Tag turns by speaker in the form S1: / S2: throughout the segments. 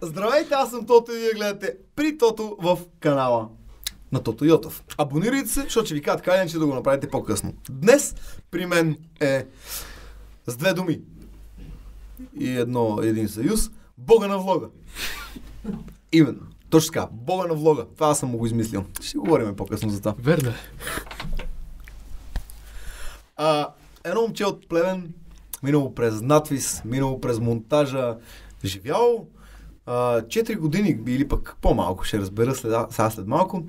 S1: Здравейте, аз съм Тото и вие гледате при Тото в канала на Тото Йотов. Абонирайте се, защото ще ви кажа така иначе да го направите по-късно. Днес при мен е с две думи и едно, един съюз. Бога на влога. Именно. Точно така. Бога на влога. Това аз съм го измислил. Ще говорим по-късно за това.
S2: Верно.
S1: А, едно момче от Плевен, минало през надвис, минало през монтажа, живял а, 4 години или пък по-малко, ще разбера след, сега след малко,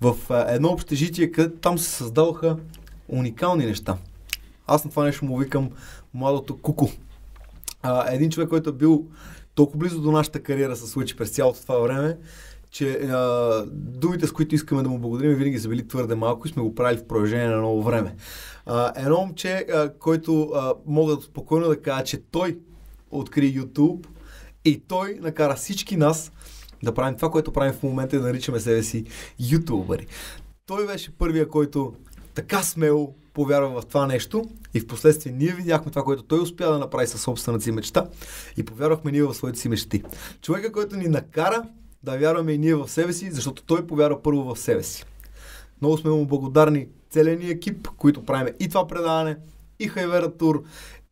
S1: в едно общежитие, където там се създаваха уникални неща. Аз на това нещо му викам младото куку. А, един човек, който е бил толкова близо до нашата кариера се случи през цялото това време, че а, думите, с които искаме да му благодарим, винаги са били твърде малко и сме го правили в продължение на много време. А, едно момче, а, който а, мога спокойно да кажа, че той откри YouTube и той накара всички нас да правим това, което правим в момента и да наричаме себе си ютубъри. Той беше първия, който така смело повярва в това нещо и в последствие ние видяхме това, което той успя да направи със собствената си мечта и повярвахме ние в своите си мечти. Човека, който ни накара да вярваме и ние в себе си, защото той повярва първо в себе си. Много сме му благодарни целият ни екип, които правиме и това предаване, и Хайвера Тур,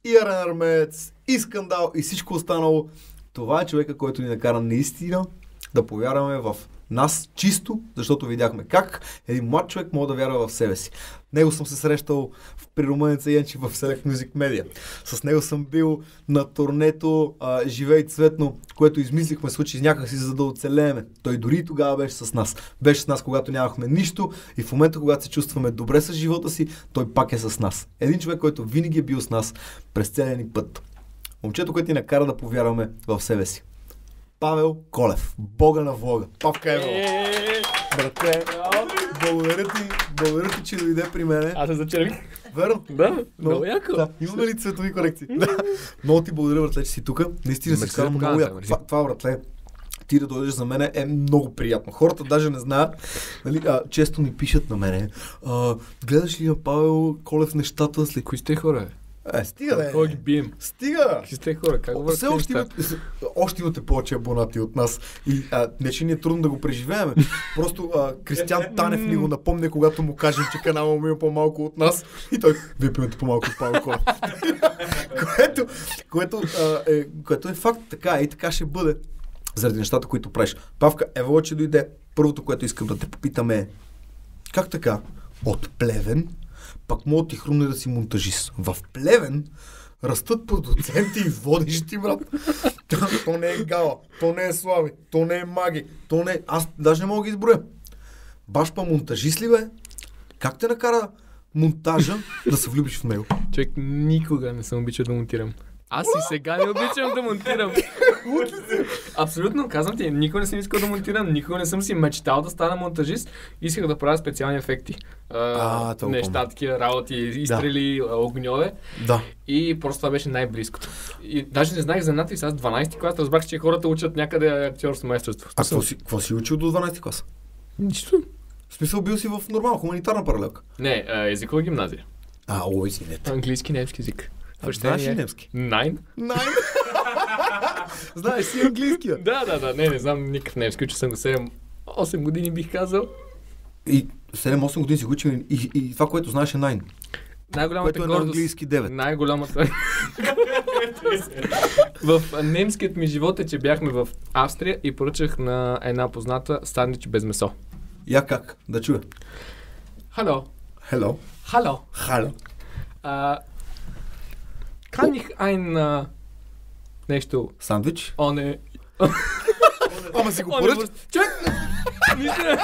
S1: и Арен Армеец, и Скандал, и всичко останало. Това е човека, който ни накара наистина да повярваме в нас чисто, защото видяхме как един млад човек може да вярва в себе си. Него съм се срещал в Румънеца Янчи в Select Music Media. С него съм бил на турнето а, Живей цветно, което измислихме случай някакси за да оцелееме. Той дори и тогава беше с нас. Беше с нас, когато нямахме нищо и в момента, когато се чувстваме добре с живота си, той пак е с нас. Един човек, който винаги е бил с нас през целия ни път. Момчето, което ни накара да повярваме в себе си. Павел Колев. Бога на влога. Павка Ево. Брате, благодаря ти, благодаря ти, че дойде при мене.
S2: Аз се зачервих.
S1: Верно?
S2: Да, много яко.
S1: Да, имаме ли цветови корекции? да. Много ти благодаря, братле, че си тук. Наистина си казвам много яко. Това, това, братле, ти да дойдеш за мене е много приятно. Хората даже не знаят, нали, а, често ми пишат на мене, а, гледаш ли на Павел Колев нещата след...
S2: Кои сте хора?
S1: Е, стига да
S2: Кой ги бием?
S1: Стига!
S2: Сте хора? Как говорят
S1: Все още, имате, още имате повече абонати от нас. И а, не, че ни е трудно да го преживеем. Просто а, Кристиан Танев ни го напомня, когато му кажем, че канала му има по-малко от нас. И той, вие имате по-малко от Павел което, което, а, е, което е факт. Така и така ще бъде. Заради нещата, които правиш. Павка, ево, че дойде. Първото, което искам да те попитаме е как така от Плевен пак мога ти хрумне да си монтажист. В Плевен растат продуценти и водещи, брат. То, не е Гала, то не е Слави, то не е Маги, то не е... Аз даже не мога да изброя. Баш па монтажист ли бе? Как те накара монтажа да се влюбиш в него?
S2: Човек, никога не съм обичал да монтирам. Аз и сега не обичам да монтирам. Абсолютно, казвам ти, никога не съм искал да монтирам, никога не съм си мечтал да стана монтажист. Исках да правя специални ефекти.
S1: А,
S2: А, неща, такива работи, изстрели, а, огньове.
S1: Да.
S2: И просто това беше най-близкото. И даже не знаех за надпис, аз 12 клас разбрах, че хората учат някъде актьорство майсторство.
S1: А какво си, какво си учил до 12 клас?
S2: Нищо.
S1: В смисъл бил си в нормална хуманитарна паралелка.
S2: Не, езикова гимназия.
S1: А, ой, си не.
S2: Английски, немски език.
S1: А, знаеш ли немски?
S2: Найн?
S1: Най. Знаеш си английския.
S2: Да, да, да, не, не знам никакъв немски, че съм го 7 8 години бих казал.
S1: И 7-8 години си го учил и, и това, което знаеш е най.
S2: Най-голямата
S1: Което е на
S2: гордост...
S1: английски 9.
S2: Най-голямата... в немският ми живот е, че бяхме в Австрия и поръчах на една позната сандвич без месо.
S1: Я как? Да чуя.
S2: Хало,
S1: Hello.
S2: хало.
S1: Хало.
S2: А, kann ich ein нещо
S1: Сандвич.
S2: оне...
S1: Ама си го
S2: оне
S1: поръч.
S2: върст- Човек! Наистина.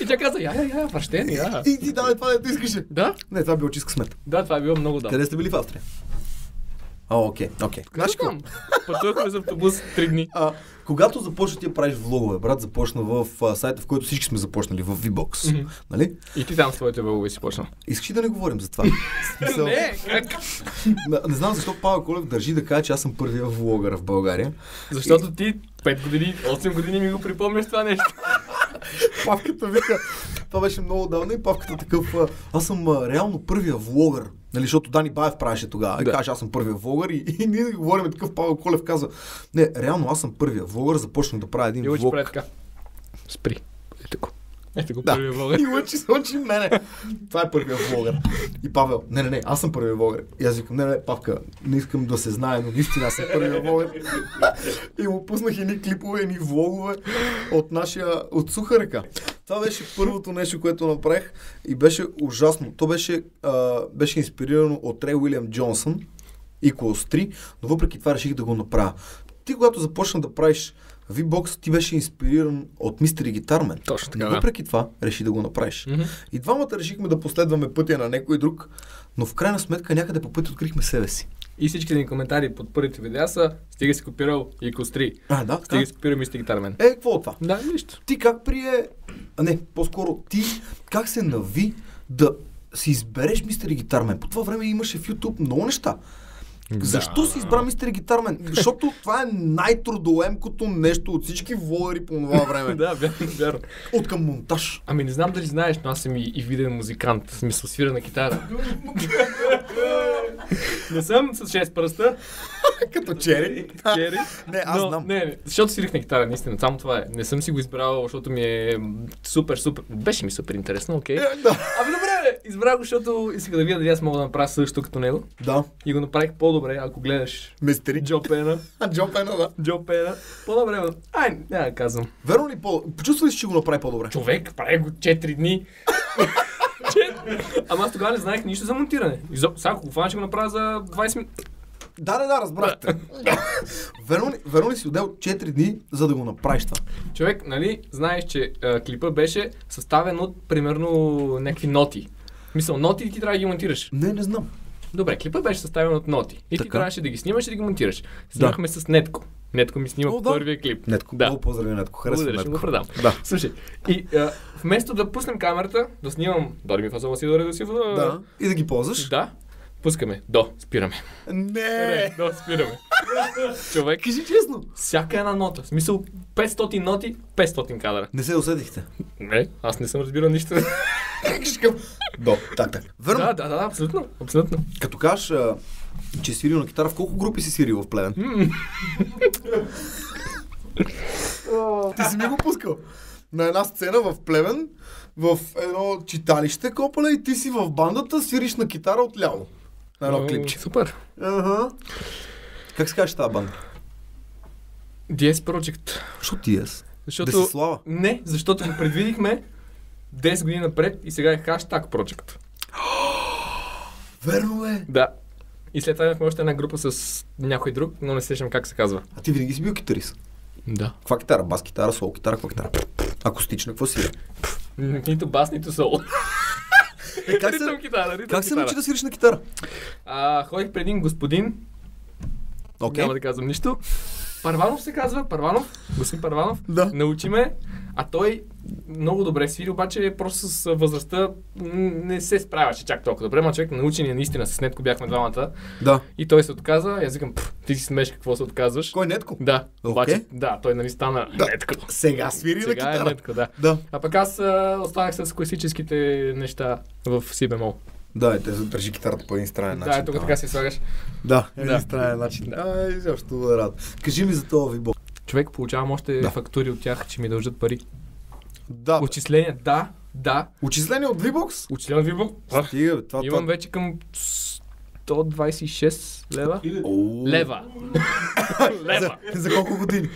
S2: И тя каза, я, я, я, връщен, я.
S1: И ти даде това, дето искаше.
S2: Да,
S1: Не, това било чист късмет.
S2: да, това е било много да.
S1: Къде сте били в Австрия? А, окей, окей. Знаеш какво?
S2: Пътувахме за автобус 3 дни.
S1: А, когато започна ти да правиш влогове, брат, започна в а, сайта, в който всички сме започнали, в VBOX.
S2: Мгм.
S1: Нали?
S2: И ти там своите вългове си почна.
S1: Искаш ли да не говорим за това? Смисъл,
S2: Не, как?
S1: не, не знам защо Павел Колев държи да каже, че аз съм първия влогър в България.
S2: Защото ти 5 години, 8 години ми го припомняш това нещо.
S1: Павката вика, Това беше много отдавна и Павката такъв. Аз съм а, реално първия влогър. Нали, защото Дани Баев правеше тогава. И
S2: Да.
S1: каже, аз съм първия влогър. И, и ние говорим такъв Павел Колев каза, не, реално аз съм първия влогър, започнах да правя един
S2: И лъчи
S1: влог.
S2: Спри. Ето го. Ето го
S1: Да.
S2: първия влог.
S1: И лъчи сочи мене. Това е първия влогър. И Павел, не, не, не, аз съм първия влогър. И аз викам, не, не, Павка, не искам да се знае, но наистина аз съм първия влогър. И му пуснах едни клипове, едни влогове от нашия, от суха река. Това беше първото нещо, което направих и беше ужасно. То беше, а, беше инспирирано от Рей Уилям Джонсън, Equals 3, но въпреки това реших да го направя. Ти, когато започна да правиш V-Box, ти беше инспириран от Мистери Гитармен.
S2: Точно така,
S1: Но
S2: да.
S1: въпреки това, реши да го направиш.
S2: Мгм.
S1: И двамата решихме да последваме пътя на някой друг, но в крайна сметка някъде по пътя открихме себе си.
S2: И всичките ни коментари под първите видеа са стига си копирал и костри.
S1: А, да.
S2: Стига си копирал Мистер Гитармен.
S1: Е, какво е това?
S2: Да, нищо.
S1: Ти как прие... А не, по-скоро ти как се нави да си избереш мистер Гитармен? По това време имаше в YouTube много неща. Защо си избра мистер Гитармен? Защото това е най-трудоемкото нещо от всички влогъри по това време.
S2: да, вярно, вярно.
S1: От към монтаж.
S2: Ами не знам дали знаеш, но аз съм и, и виден музикант. В смисъл свира на китара. не съм с 6 пръста.
S1: Като чери.
S2: Чери.
S1: Не, аз
S2: но,
S1: знам.
S2: Не, защото свирих на китара, наистина. Само това е. Не съм си го избрал, защото ми е супер, супер. Беше ми супер интересно, окей.
S1: Е, да.
S2: Ами добре, избрах го, защото исках да видя дали аз мога да направя също като него.
S1: Да.
S2: И го направих по-добре, ако гледаш
S1: Мистери.
S2: Джо Пена.
S1: Джо Пена, да.
S2: Джо Пена. По-добре, бе. Ай, няма да казвам.
S1: Верно ли по... Почувства ли си, че го направи по-добре?
S2: Човек, прави го 4 дни. Ама аз тогава не знаех нищо за монтиране. Сега ако го фана, ще го направя за 20 минути.
S1: Да, да, да, разбрахте. верно, верно ли си отдел 4 дни, за да го направиш това?
S2: Човек, нали, знаеш, че а, клипа беше съставен от примерно някакви ноти. Мисъл, ноти ти трябва да ги монтираш.
S1: Не, не знам.
S2: Добре, клипът беше съставен от ноти. И ти
S1: Така.
S2: трябваше да ги снимаш и да ги монтираш. Снимахме с Нетко. Нетко ми снима
S1: О, да.
S2: първия клип.
S1: Нетко,
S2: Да.
S1: много поздрави, Нетко. Харесвам
S2: Благодаря, ще го
S1: Нетко.
S2: предам.
S1: Да.
S2: Слушай, и а, вместо да пуснем камерата, да снимам Дори ми фазола си, Дори да си.
S1: Да. И да ги ползваш?
S2: Да. Пускаме. До. Спираме.
S1: Не!
S2: До. Спираме. Човек.
S1: Кажи честно.
S2: Всяка една нота. В смисъл 500 ноти, 500 кадъра.
S1: Не се усетихте.
S2: Не, аз не съм разбирал нищо.
S1: До, так, так. Верно.
S2: да, да, да, абсолютно. Абсолютно.
S1: Като кажеш, а, че свирил на китара, в колко групи си свирил в Плевен? Ти си ми го пускал. На една сцена в Плевен, в едно читалище копале и ти си в бандата, свириш на китара отляво. На едно клипче.
S2: Супер.
S1: Ага. Как се казваш тази банда?
S2: DS Project.
S1: Що ес?
S2: Защото...
S1: Да слава.
S2: Не, защото го предвидихме 10 години напред и сега е хаштаг Project.
S1: Верно е.
S2: Да. И след това имахме още една група с някой друг, но не сещам как се казва.
S1: А ти винаги си бил китарист.
S2: Да.
S1: Каква китара? Бас китара, сол китара, каква китара? Акустична, какво си? е?
S2: Нито бас, нито соло.
S1: Е, как се,
S2: китара,
S1: как се научи да свириш на китара?
S2: А, ходих при един господин,
S1: Окей.
S2: няма да казвам нищо. Парванов се казва, Парванов, господин Парванов.
S1: Да.
S2: Научи ме, а той много добре свири, обаче просто с възрастта не се справяше чак толкова добре. Ма човек научи ни наистина, с Нетко бяхме двамата.
S1: Да.
S2: И той се отказа, и аз викам, «Пф, ти си смеш какво се отказваш.
S1: Кой е Нетко?
S2: Да, обаче,
S1: Окей.
S2: да, той нали стана
S1: Да.
S2: Нетко.
S1: Сега свири на
S2: Сега е
S1: китара.
S2: Нетко, да.
S1: Да.
S2: А пък аз останах с класическите неща в си бемол.
S1: Да, и те държи китарата по един странен начин.
S2: Да, ето така си слагаш.
S1: Да,
S2: Да.
S1: един странен начин. Ай, защо да рад. Кажи ми за това вибо.
S2: Човек, получавам още
S1: Да.
S2: да. фактури от тях, че ми дължат пари.
S1: Да.
S2: Отчисления, да, да.
S1: Учисление от V-Box?
S2: Отчисления вибо.
S1: Стига, бе, това,
S2: Имам
S1: това...
S2: вече към 126 лева. Лева. лева.
S1: За, за колко години?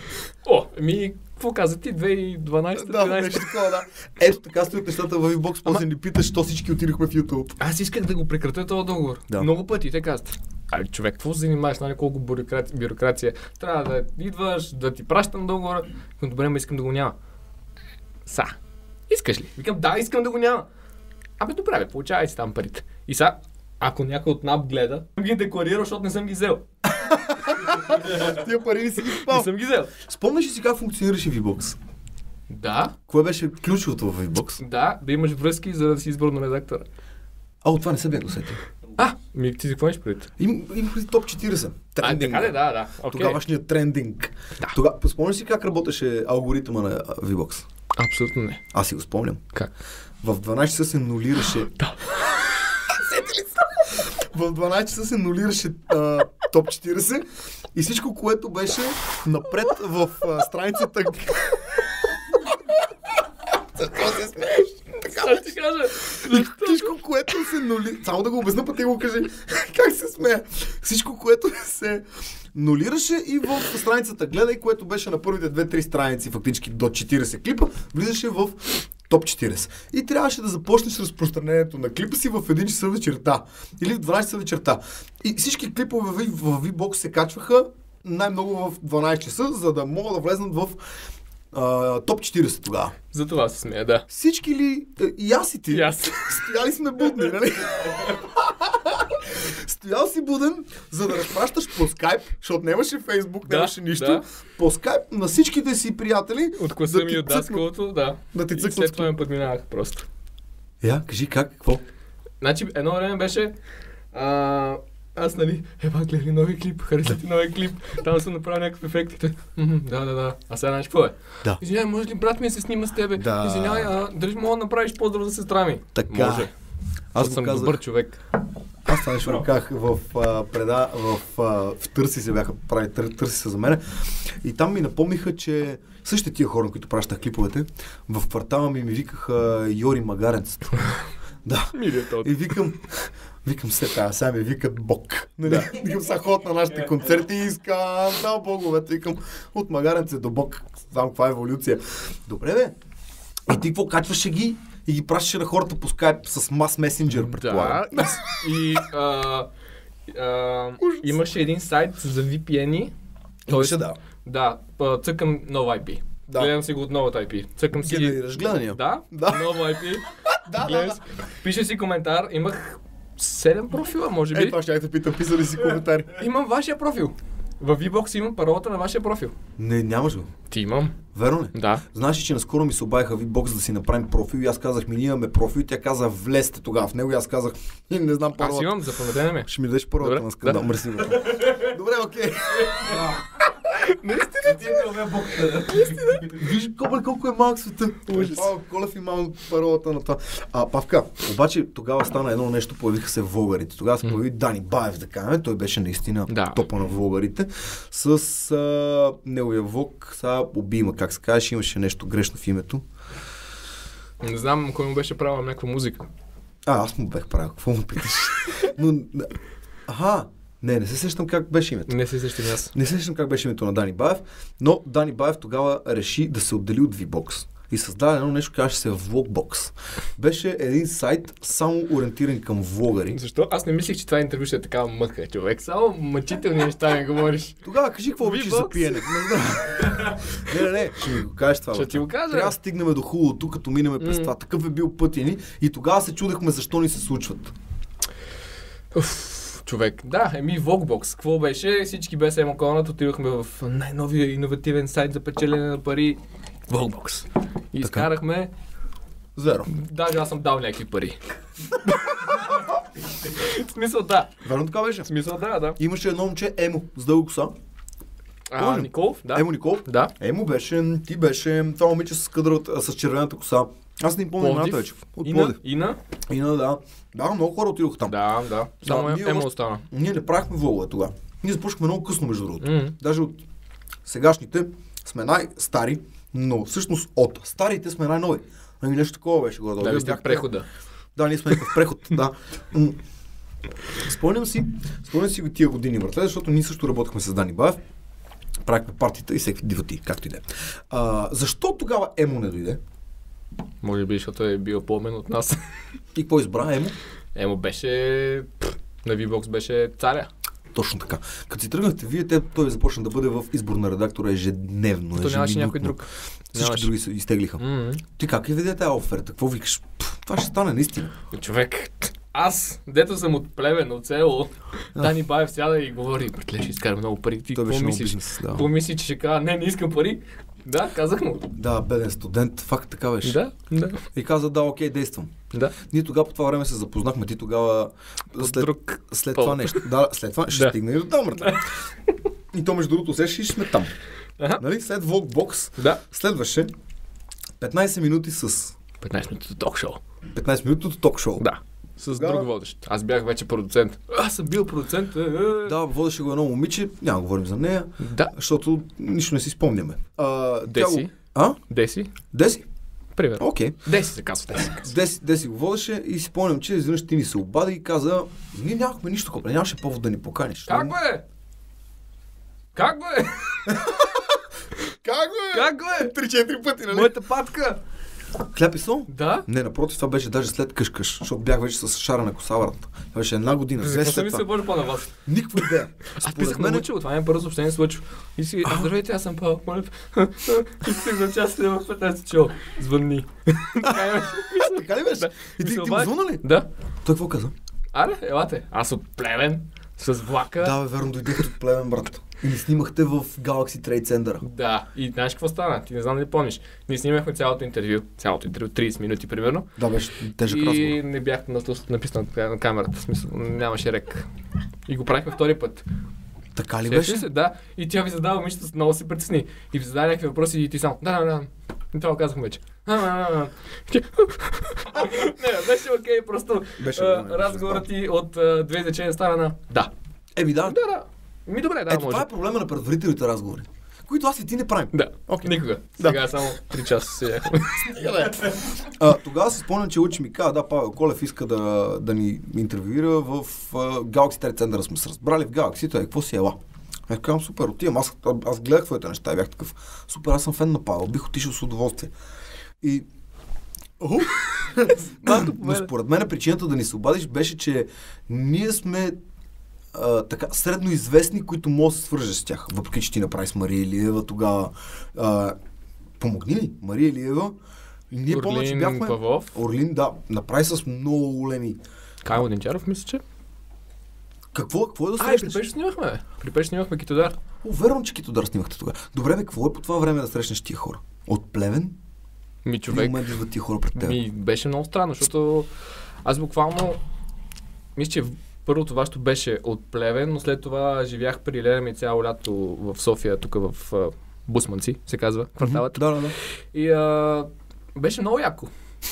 S2: О, ми, какво каза ти? 2012
S1: да,
S2: 13
S1: нещо такова, да. Ето така стоят нещата в V-Box, после ни питаш, що всички отидохме в YouTube.
S2: Аз исках да го прекратя този договор.
S1: Да.
S2: Много пъти те казват. Ай, човек, какво се занимаваш, нали, колко бюрокрация, бюрокрация. Трябва да идваш, да ти пращам договора. Но добре, ма искам да го няма. Са. Искаш ли? Викам, да, искам да го няма. Абе, добре, бе, получавай си там парите. И са, ако някой от НАП гледа, съм ги декларирал, защото не съм ги взел.
S1: Тия пари не си ги
S2: Не
S1: спал.
S2: съм ги взел.
S1: Спомняш ли си как функционираше V-Box?
S2: Да,
S1: Кое беше ключовото в V-Box?
S2: да, да имаш връзки, за да си избор на редактора.
S1: А, от това не се бях досетил.
S2: А, ми ти за какво имаш предвид?
S1: Им, ли топ 40?
S2: А,
S1: Трендинг.
S2: така ли, да, да. Okay.
S1: Тогавашният трендинг.
S2: Да.
S1: Тога, спомняш си как работеше алгоритъма на а, V-Box?
S2: Абсолютно не.
S1: Аз си го спомням.
S2: Как?
S1: в 12 часа се нулираше.
S2: Да.
S1: В 12 часа се нулираше а, топ 40 и всичко, което беше напред в а, страницата. Защо се смееш?
S2: Ще ти кажа.
S1: Всичко, което се нули... Само да го обясна, пък ти го кажи. как се смея? Всичко, което се нулираше и в страницата гледай, което беше на първите 2-3 страници, фактически до 40 клипа, влизаше в топ 40. И трябваше да започнеш разпространението на клипа си в 1 часа вечерта. Или в 12 часа вечерта. И всички клипове в, в V-Box се качваха най-много в 12 часа, за да могат да влезнат в а, топ 40 тогава.
S2: За това се смея, да.
S1: Всички ли, е, и аз и ти,
S2: И аз.
S1: стояли сме будни, нали? Стоял си буден, за да разпращаш по скайп, защото нямаше фейсбук,
S2: Да,
S1: нямаше нищо.
S2: да.
S1: По скайп на всичките си приятели.
S2: От класа
S1: да
S2: ми от даскалото, да.
S1: Да ти цъкнат
S2: след това ме подминавах просто.
S1: Я, кажи как, какво?
S2: Значи, едно време беше... А, аз, нали, ева, гледай нови клип, хареса ти нови клип. Там съм направил някакъв ефект. и той, «Мгм, Да, да, да. А сега знаеш какво е?
S1: Да.
S2: Извинявай, може ли брат ми да се снима с тебе?
S1: Да.
S2: Извинявай, а дали мога да направиш поздрав за сестра ми?
S1: Така.
S2: Може.
S1: Аз
S2: съм
S1: казах,
S2: добър човек.
S1: аз това нещо казах в, а, преда, в, а, в Търси се бяха прави тър, Търси се за мене. И там ми напомниха, че същите тия хора, които пращах клиповете, в квартала ми ми викаха Йори Магаренц. да. И викам, викам се тая, сега ми викат Бог. Нали? Викам сега ход на нашите концерти и искам, да, боговете, викам от магаренце до Бог. Знам каква е еволюция. Добре, бе. И ти какво качваше ги и ги пращаше на хората по скайп с мас месенджер, предполагам.
S2: Да, и, а, а, имаше един сайт за VPN-и.
S1: Имаше, да.
S2: Да, цъкам нов IP.
S1: Да.
S2: Гледам си го от новата IP. Цъкам си...
S1: Генерираш гледания.
S2: Да,
S1: Да.
S2: ново IP.
S1: Да, да,
S2: си- Пише си коментар. Имах 7 профила, може би.
S1: Е, това ще я те питам, писали си коментари.
S2: Имам вашия профил. В V-Box имам паролата на вашия профил.
S1: Не, нямаш го.
S2: Ти имам.
S1: Верно ли?
S2: Да.
S1: Знаеш ли, че наскоро ми се в бокс да си направим профил и аз казах, ми ние имаме профил, тя каза, влезте тогава в него и аз казах, «Е, не знам
S2: Аз
S1: паролата.
S2: имам, запаметена ме.
S1: Ще ми дадеш паролата
S2: Добре,
S1: на скандал.
S2: да.
S1: Мерси. бе. Добре, окей. Виж колко, колко е малък света.
S2: Ужас.
S1: Павел Колев има малко паролата на това. А, Павка, обаче тогава стана едно нещо, появиха се влогарите. Тогава се появи Дани Баев, да кажем. Той беше наистина
S2: Да.
S1: топа на влогарите. С а, неговия влог, сега убима, как се казваш, имаше нещо грешно в името.
S2: Не знам кой му беше правил някаква музика.
S1: А, аз му бех правил, какво му питаш? Но, аха, не, не се сещам как беше името.
S2: Не се сещам аз.
S1: Не се сещам как беше името на Дани Баев, но Дани Баев тогава реши да се отдели от VBOX и създаде едно нещо, казваше се Vlogbox. Беше един сайт само ориентиран към влогари.
S2: Защо? Аз не мислих, че това интервю ще е такава мъка, човек. Само мъчителни неща ми говориш.
S1: Тогава кажи какво обичаш за пиене. Не не, не, ще ми го кажеш това.
S2: Ще ти го кажа.
S1: Трябва да стигнем до хубавото, като минеме през това. Такъв е бил пътя ни и тогава се чудехме защо ни се случват.
S2: Уф, човек. Да, еми Vlogbox. Какво беше? Всички без емо колонът отидохме в най-новия иновативен сайт за печелене на пари. Vlogbox. И изкарахме...
S1: Зеро.
S2: Даже аз съм дал някакви пари. В смисъл да.
S1: Верно така беше.
S2: В смисъл да, да.
S1: Имаше едно момче Емо с дълго коса.
S2: А,
S1: Помним.
S2: Николов, да.
S1: Емо Никол.
S2: Да.
S1: Емо беше, ти беше това момиче с кадрата, с червената коса. Аз не помня имената вече. От
S2: Ина,
S1: Пловдив.
S2: Ина?
S1: Ина, да. Да, много хора отидоха там.
S2: Да, да. Само
S1: Да,
S2: е,
S1: ние
S2: остана.
S1: Ние не правихме влогове тогава. Ние започнахме много късно, между другото.
S2: М.
S1: Даже от сегашните сме най-стари, но всъщност от старите сме най-нови. Ами нещо такова беше горе.
S2: Да, вие сте прехода.
S1: Да, ние сме в преход, да. Спомням си, спомням си го тия години, братле, защото ние също работихме с Дани Баев. Правихме партията и всеки дивати, както и да е. Защо тогава Емо не дойде?
S2: Може би, защото е бил по-умен от нас.
S1: И какво избра Емо?
S2: Емо беше... На V-Box беше царя.
S1: Точно така. Като си тръгнахте вие, те, той започна да бъде в избор на редактора ежедневно.
S2: То нямаше някой друг.
S1: Всички
S2: Нямаше.
S1: други се изтеглиха.
S2: М.
S1: Ти как я видя тази оферта? Какво викаш? Пф, това ще стане наистина.
S2: Човек, аз, дето съм от плевен, от село. Дани Баев сяда и говори, братле, ще изкарам много пари. Ти какво мислиш?
S1: Да.
S2: Какво мислиш, че ще кажа, не, не искам пари? Да, казах му.
S1: да, беден студент, факт така беше.
S2: Да, да,
S1: И каза, да, окей, действам.
S2: да.
S1: Ние тогава по това време се запознахме. Ти тогава след,
S2: Друг.
S1: след
S2: пол.
S1: това нещо. Да, след това ще
S2: Да.
S1: стигне и до там, брат. И то между другото усещаш и сме там.
S2: Ага.
S1: Нали? След Vlogbox
S2: Да.
S1: следваше 15 минути с
S2: 15 минути ток-шоу.
S1: 15 минутното ток-шоу.
S2: Да. С
S1: Тогава-
S2: друг водещ. Аз бях вече продуцент. Аз съм бил продуцент. е, е.
S1: Да, водеше го едно момиче, няма да говорим за нея,
S2: Да.
S1: защото нищо не си спомняме. А, тя
S2: Деси.
S1: Го... А?
S2: Деси.
S1: Деси?
S2: Примерно.
S1: Окей.
S2: Деси се казва. Деси.
S1: Деси, Деси го водеше и си спомням, че изведнъж ти ми се обади и каза, ние нямахме нищо, копле, нямаше повод да ни поканиш.
S2: Как бе? Как бе?
S1: Как бе?
S2: Как бе?
S1: Три-четири пъти, нали?
S2: Моята патка.
S1: Хляб и сол?
S2: Да.
S1: Не, напротив, това беше даже след къшкъш, защото бях вече с шарена коса врата. Това беше една година. Взе
S2: Какво ми се
S1: това.
S2: обърна по на вас?
S1: Никаква идея.
S2: Аз писах на
S1: мен,
S2: Лучо, това ми е първо съобщение с Лучо. И си, а, здравейте, аз съм Павел Колев. Исках да участвам в 15 шоу. Звънни. Така
S1: ли беше? И ти, ти му звъна ли?
S2: Да.
S1: Той какво каза?
S2: Аре, елате. Аз от Плевен. С влака.
S1: Да, верно, дойдохте от племен, брат. И ни снимахте в Galaxy Trade Center.
S2: Да, и знаеш какво стана? Ти не знам дали помниш. Ние снимахме цялото интервю, цялото интервю, 30 минути примерно.
S1: Да, беше тежък
S2: и
S1: разговор.
S2: не бях натус- написан на- на камерата, в смисъл, нямаше рек. И го правихме втори път.
S1: Така ли
S2: Сещаш
S1: беше?
S2: се, да. И тя ви задава, мишата много се притесни. И ви зададе някакви въпроси и ти само, да, да, да. И това казахме вече. Не, беше окей, просто разговорът ти от две изречения стана на да.
S1: Еми да,
S2: Да, да. Ми добре, да,
S1: ето
S2: може.
S1: това е проблема на предварителните разговори, които аз и ти не правим.
S2: Да, никога. Сега само 3 часа седяхме.
S1: А, тогава се спомням, че учи ми каза, да, Павел Колев иска да, да ни интервюира в а, Galaxy Trade Center, сме се разбрали в Galaxy, той какво си ела? Аз казвам, супер, отивам, аз, аз гледах твоите неща и бях такъв, супер, аз съм фен на Павел, бих отишъл с удоволствие. И Но според мен причината да ни се обадиш беше, че ние сме а, така, средно известни, които може да се свържеш с тях. Въпреки, че ти направи с Мария Илиева тогава. А, помогни ли? Мария Илиева. Ние помня, че
S2: Орлин
S1: бяхме...
S2: Павлов.
S1: Орлин, да, направи с много големи.
S2: Кайло Динчаров, мисля, че.
S1: Какво, какво е да
S2: А,
S1: срещнеш?
S2: при Пеш снимахме. При Пеш снимахме Китодар.
S1: О, верно, че Китодар снимахте тогава. Добре, бе, какво е по това време да срещнеш тия хора? От Плевен?
S2: Ми човек.
S1: момент идват тия хора пред теб.
S2: Ми беше много странно, защото аз буквално мисля, че първото вашето беше от Плевен, но след това живях при Лена ми цяло лято в София, тук в а, Бусманци, се казва, кварталът.
S1: Да, да, да.
S2: И а, беше много яко.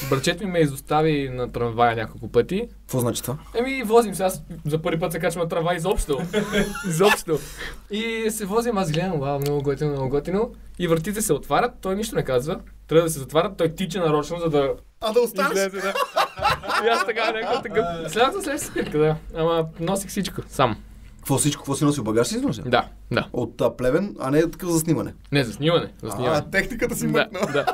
S2: Братчет ми ме изостави на трамвая няколко пъти.
S1: Какво значи това?
S2: Еми, возим се. Аз за първи път се качвам на трамвай изобщо. изобщо. И се возим, аз гледам, вау, много готино, много готино. И вратите се отварят, той нищо не казва. Трябва да се затварят, той тича нарочно, за да
S1: А да
S2: излезе. Да. И аз така, някакъв такъв. Следващата след спирка, да. Ама носих всичко, сам.
S1: Какво всичко, какво си носи багаж си износя?
S2: Да, да.
S1: От а, Плевен, а не такъв за снимане.
S2: Не, за снимане. За снимане.
S1: А, техниката си
S2: да,
S1: мъкна.
S2: да.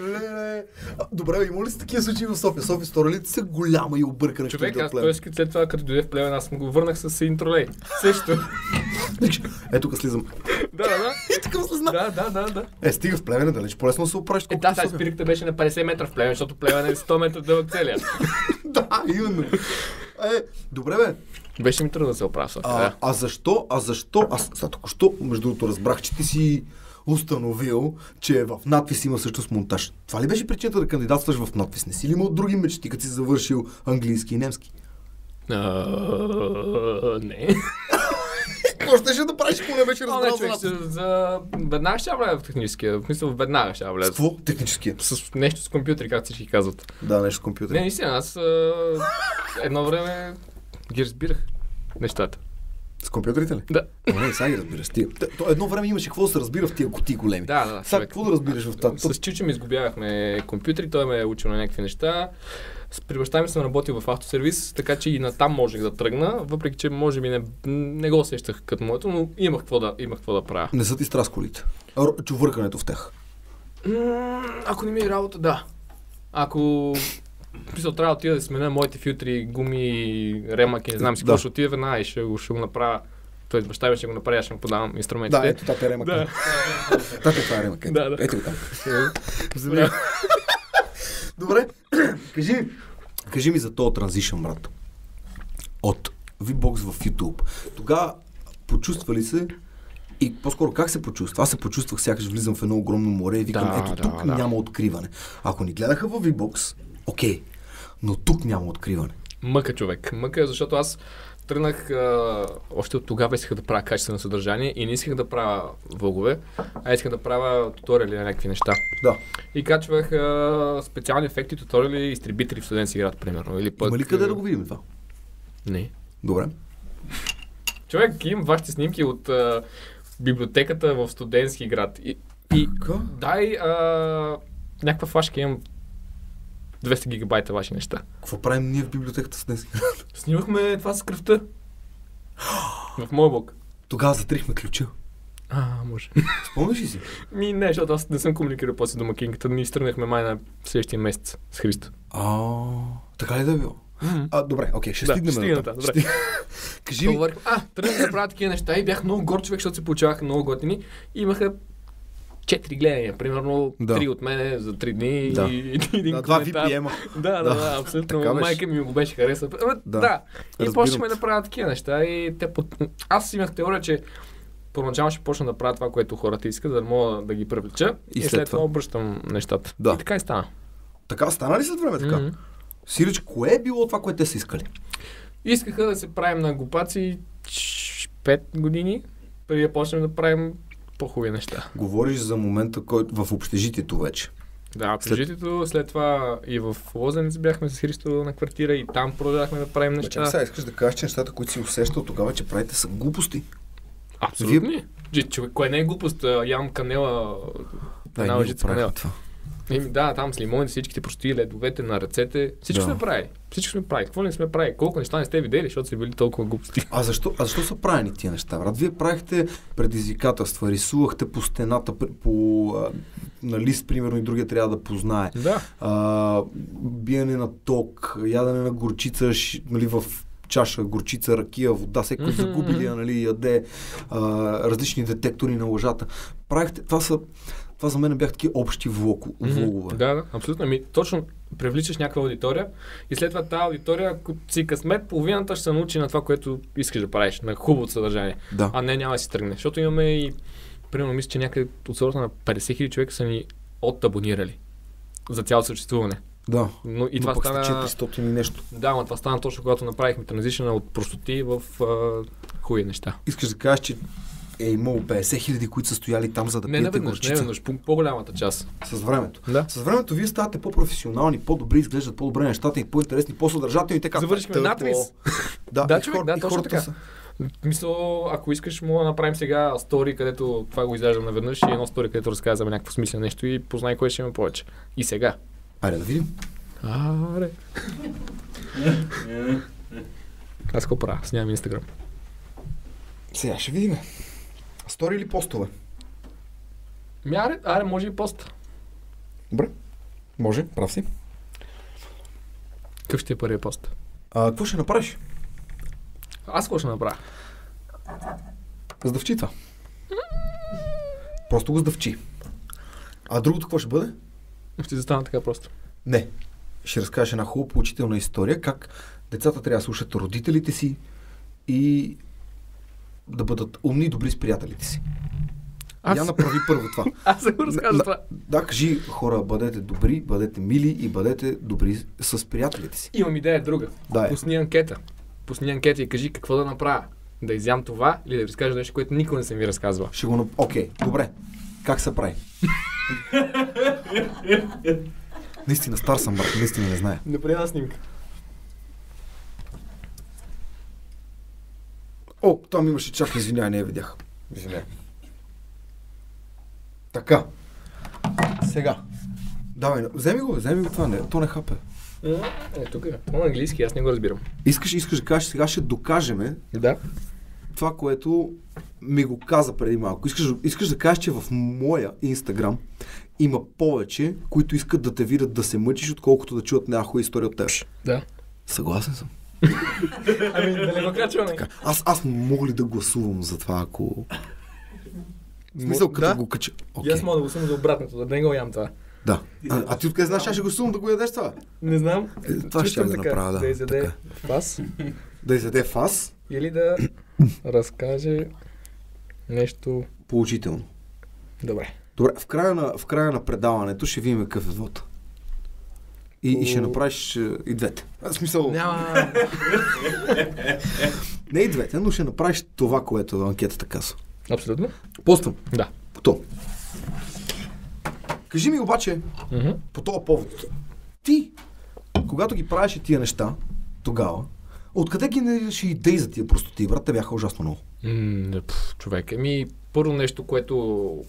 S1: Леле. Добре, има ли са такива случаи в София? София сторалите са голяма и объркана.
S2: Човек, аз той след това, като дойде в плевен, аз му го върнах с един тролей. Също.
S1: Ето тук слизам.
S2: да, да, да.
S1: И такъв слизна.
S2: Да, да, да, да.
S1: Е, стига в Плевен, далеч по-лесно се оправиш.
S2: Е, да,
S1: София.
S2: спирката беше на 50 метра в плевен, защото плевен е 100 метра дълъг целият.
S1: Да, именно. Е, добре, бе.
S2: Беше ми трудно да се оправя. в София,
S1: А,
S2: да.
S1: а защо, а защо, аз сега току-що, между другото, разбрах, че ти си установил, че в надпис има всъщност монтаж. Това ли беше причината да кандидатстваш в надпис? Не си ли имал други мечти, като си завършил английски и немски?
S2: Не.
S1: Какво ще да правиш, ако не беше разбрал за надпис?
S2: за, веднага ще я влезе в техническия. В смисъл, веднага ще я
S1: С какво? Техническия.
S2: С нещо с компютри, както всички казват.
S1: Да, нещо с компютър.
S2: Не, наистина, аз едно време ги разбирах нещата.
S1: С компютрите ли?
S2: Да.
S1: Не, сега ги разбираш. Тия. Т- То едно време имаше какво да се разбира в тия коти големи.
S2: Да, да.
S1: Сега какво да разбираш в тази?
S2: С Чичо ми изгубявахме компютри, той ме е учил на някакви неща. С при баща ми съм работил в автосервис, така че и натам можех да тръгна, въпреки че може би не, не го усещах като моето, но имах какво да, имах какво да правя.
S1: Не са ти страст колите. Чувъркането в тях.
S2: М, Ако не ми е работа, да. Ако Писал, трябва да отида да сменя моите филтри, гуми, ремъки, не знам си
S1: Да.
S2: какво, ще отида веднага и ще го, ще го направя. Той баща ми ще го направи, аз ще му подавам инструментите.
S1: Да, ето тата ремък.
S2: Да.
S1: Тата това е ремък. Ето,
S2: Да, да.
S1: ето го там. Добре, кажи, кажи ми за този транзишън, брат. От VBOX в YouTube. Тогава почувства ли се и по-скоро как се почувства? Аз се почувствах сякаш влизам в едно огромно море и викам,
S2: Да,
S1: ето
S2: да,
S1: тук
S2: да.
S1: няма откриване. Ако ни гледаха в VBOX, окей, но тук няма откриване.
S2: Мъка човек. Мъка защото аз тръгнах, а, още от тогава исках да правя качествено съдържание и не исках да правя влогове, а исках да правя туториали на някакви неща.
S1: Да.
S2: И качвах а, специални ефекти, туториали, изтребители в студентски град, примерно. Или пък,
S1: Има ли къде да го видим това?
S2: Не.
S1: Добре.
S2: Човек, имам вашите снимки от а, библиотеката в студентски град. И, и
S1: Ка?
S2: дай а, някаква флашка, имам 200 гигабайта ваши неща.
S1: Какво правим ние в библиотеката с днес?
S2: Снимахме това с кръвта. в моя блог.
S1: Тогава затрихме ключа.
S2: А, може.
S1: Спомняш ли си?
S2: Ми не, защото аз не съм комуникирал после домакинката. Ние изтръгнахме май на следващия месец с Христо.
S1: А, така ли да е било? А, добре, окей, ще
S2: Да,
S1: стигнем
S2: ще стигнем
S1: там,
S2: добре.
S1: Ще- Кажи ми,
S2: а, тръгнах да правя такива неща и бях много горд човек, защото се получаваха много готини. И имаха четири гледания, примерно
S1: Да.
S2: три от мене за три дни
S1: Да.
S2: и един
S1: да, два. VPM-а.
S2: Да, да,
S1: Да.
S2: да, абсолютно.
S1: Така.
S2: Майка ми го беше харесала.
S1: Да.
S2: да. И почнахме да правя такива неща и те под... Аз имах теория, че първоначално ще почна да правя това, което хората искат, за да мога да ги привлеча
S1: И
S2: и,
S1: след
S2: след
S1: това.
S2: обръщам нещата.
S1: Да.
S2: И така и стана.
S1: Така стана ли след време така?
S2: Мгм.
S1: Сиреч, кое е било това, което те са искали?
S2: Искаха да се правим на глупаци 5 години, преди да почнем да правим по-хубави неща.
S1: Говориш за момента, който в общежитието вече.
S2: Да, общежитието, след това и в Лозенец бяхме с Христо на квартира и там продължахме да правим
S1: Чакай
S2: неща.
S1: сега, искаш да кажеш, че нещата, които си усещал тогава, че правите са глупости.
S2: Абсолютно. Вие... Човек, кое не е глупост? Ям канела,
S1: Да,
S2: лъжица
S1: го правихме
S2: канела.
S1: това.
S2: Еми, да, там с лимоните, всичките прости, ледовете на ръцете. Всичко
S1: Да.
S2: сме прави. Всичко сме прави. Какво не сме прави? Колко неща не сте видели, защото са били толкова глупости.
S1: А защо, а защо са правени тия неща, брат? Вие правихте предизвикателства, рисувахте по стената, по, на лист, примерно, и другия трябва да познае.
S2: Да.
S1: А, биене на ток, ядене на горчица, ш, нали, в чаша, горчица, ракия, вода, всеки
S2: Мгм,
S1: загубили, нали, яде, а, различни детектори на лъжата. Правихте, това са, това за мен бях такива общи влог, влогове.
S2: Да, да, абсолютно. Ами, точно привличаш някаква аудитория и след това тази аудитория, ако си късмет, половината ще се научи на това, което искаш да правиш, на хубавото съдържание.
S1: Да.
S2: А не, няма да си тръгне. Защото имаме и, примерно, мисля, че някъде от сорта на 50 хиляди човека са ни отабонирали за цялото съществуване.
S1: да.
S2: Но и
S1: Но
S2: това стана...
S1: сте 400 и нещо.
S2: Да, но това стана точно когато направихме транзишъна от простоти в а, хубави неща.
S1: Искаш да кажеш, че е имало 50 хиляди, които са стояли там, за да
S2: не
S1: пиете
S2: наведнъж, не по, по-голямата част.
S1: С времето.
S2: Да.
S1: С времето вие ставате по-професионални, по-добри, изглеждат по-добре нещата и по-интересни, по-съдържателни. и Така,
S2: Завършихме
S1: Тъпо.
S2: надвис.
S1: Да,
S2: Да,
S1: и
S2: човек,
S1: хор-
S2: да,
S1: и
S2: точно
S1: хората
S2: така.
S1: са-
S2: Мисля, ако искаш, мога да направим сега стори, където това го изяждам наведнъж и едно стори, където разказваме някакво смислено нещо и познай кое ще има повече. И сега.
S1: Айде да видим.
S2: Аре. Аз какво правя? Аз нямам инстаграм.
S1: Сега ще видим. Стори или постове?
S2: Ми, аре, аре, може и пост.
S1: Добре. Може, прав си.
S2: Какъв ще е първият пост?
S1: А, какво ще направиш?
S2: Аз какво ще направя?
S1: Сдъвчи това. Просто го сдъвчи. А другото какво ще бъде?
S2: Ще застана така просто.
S1: Не. Ще разкажеш една хубава поучителна история, как децата трябва да слушат родителите си и да бъдат умни и добри с приятелите си.
S2: Аз,
S1: Я направи първо това.
S2: аз го разказвам това.
S1: Да, кажи хора, бъдете добри, бъдете мили и бъдете добри с приятелите си.
S2: Имам идея друга.
S1: Да, е.
S2: Пусни анкета. Пусни анкета и кажи какво да направя. Да изям това или да ви разкажа нещо, което никой не съм ви разказвал.
S1: Ще го... Окей, добре. Как се прави? наистина, стар съм, брат. Наистина не знае.
S2: Направи една снимка.
S1: О, там имаше чак, извинявай, не я видях. Извинявай. Така. Сега. Давай, вземи го, вземи го това, не, то не хапе.
S2: Е, тук е. На английски, аз не го разбирам.
S1: Искаш, искаш да кажеш, сега ще докажеме
S2: Да.
S1: това, което ми го каза преди малко. Искаш, искаш да кажеш, че в моя Инстаграм има повече, които искат да те видят да се мъчиш, отколкото да чуят някоя история от теб.
S2: Да.
S1: Съгласен съм.
S2: Ами, да не го качваме.
S1: Така, Аз, аз мога ли да гласувам за това, ако... В смисъл, като
S2: да.
S1: го кача.
S2: И
S1: Окей.
S2: аз мога да съм за обратното, да не го ям това.
S1: Да. А, а ти откъде знаеш, аз ще гласувам да го ядеш това?
S2: Не знам.
S1: Е, това ще да направя, да.
S2: Да изяде фас
S1: Да изяде фас,
S2: или да разкаже нещо
S1: положително.
S2: добре.
S1: Добре, в края на, в края на предаването ще видим какъв е вода. И, и ще направиш е, и двете. В смисъл,
S2: Няма...
S1: не и двете, но ще направиш това, което анкетата казва.
S2: Абсолютно.
S1: Поствам.
S2: Да.
S1: То. Кажи ми обаче, по този повод, ти, когато ги правиш тия неща, тогава, откъде генерираш идеи за тия простоти, брат? Те бяха ужасно много.
S2: Пф, човек, еми, първо нещо, което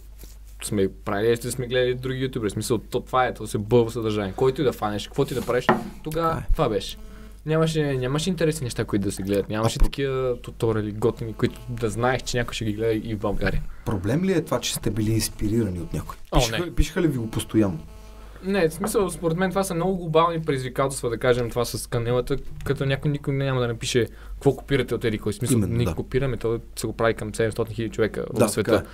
S2: сме правили, че сме гледали други ютубери. Смисъл, то, това е, то се бълва съдържание. Който и да фанеш, какво ти да правиш, тогава
S1: Това е.
S2: това беше. Нямаше, нямаше интересни неща, които да се гледат. Нямаше
S1: А,
S2: такива туториали готини, които да знаеш, че някой ще ги гледа и в България.
S1: Проблем ли е това, че сте били инспирирани от някой?
S2: О,
S1: Пишеха,
S2: не.
S1: пишеха ли ви го постоянно?
S2: Не, в смисъл, според мен това са много глобални предизвикателства, да кажем това с канелата, като някой никой няма да напише какво копирате от еди кой. В Смисъл,
S1: Именно,
S2: ние
S1: да.
S2: копираме, то се го прави към 700 хиляди човека
S1: Да,
S2: в света.
S1: така е.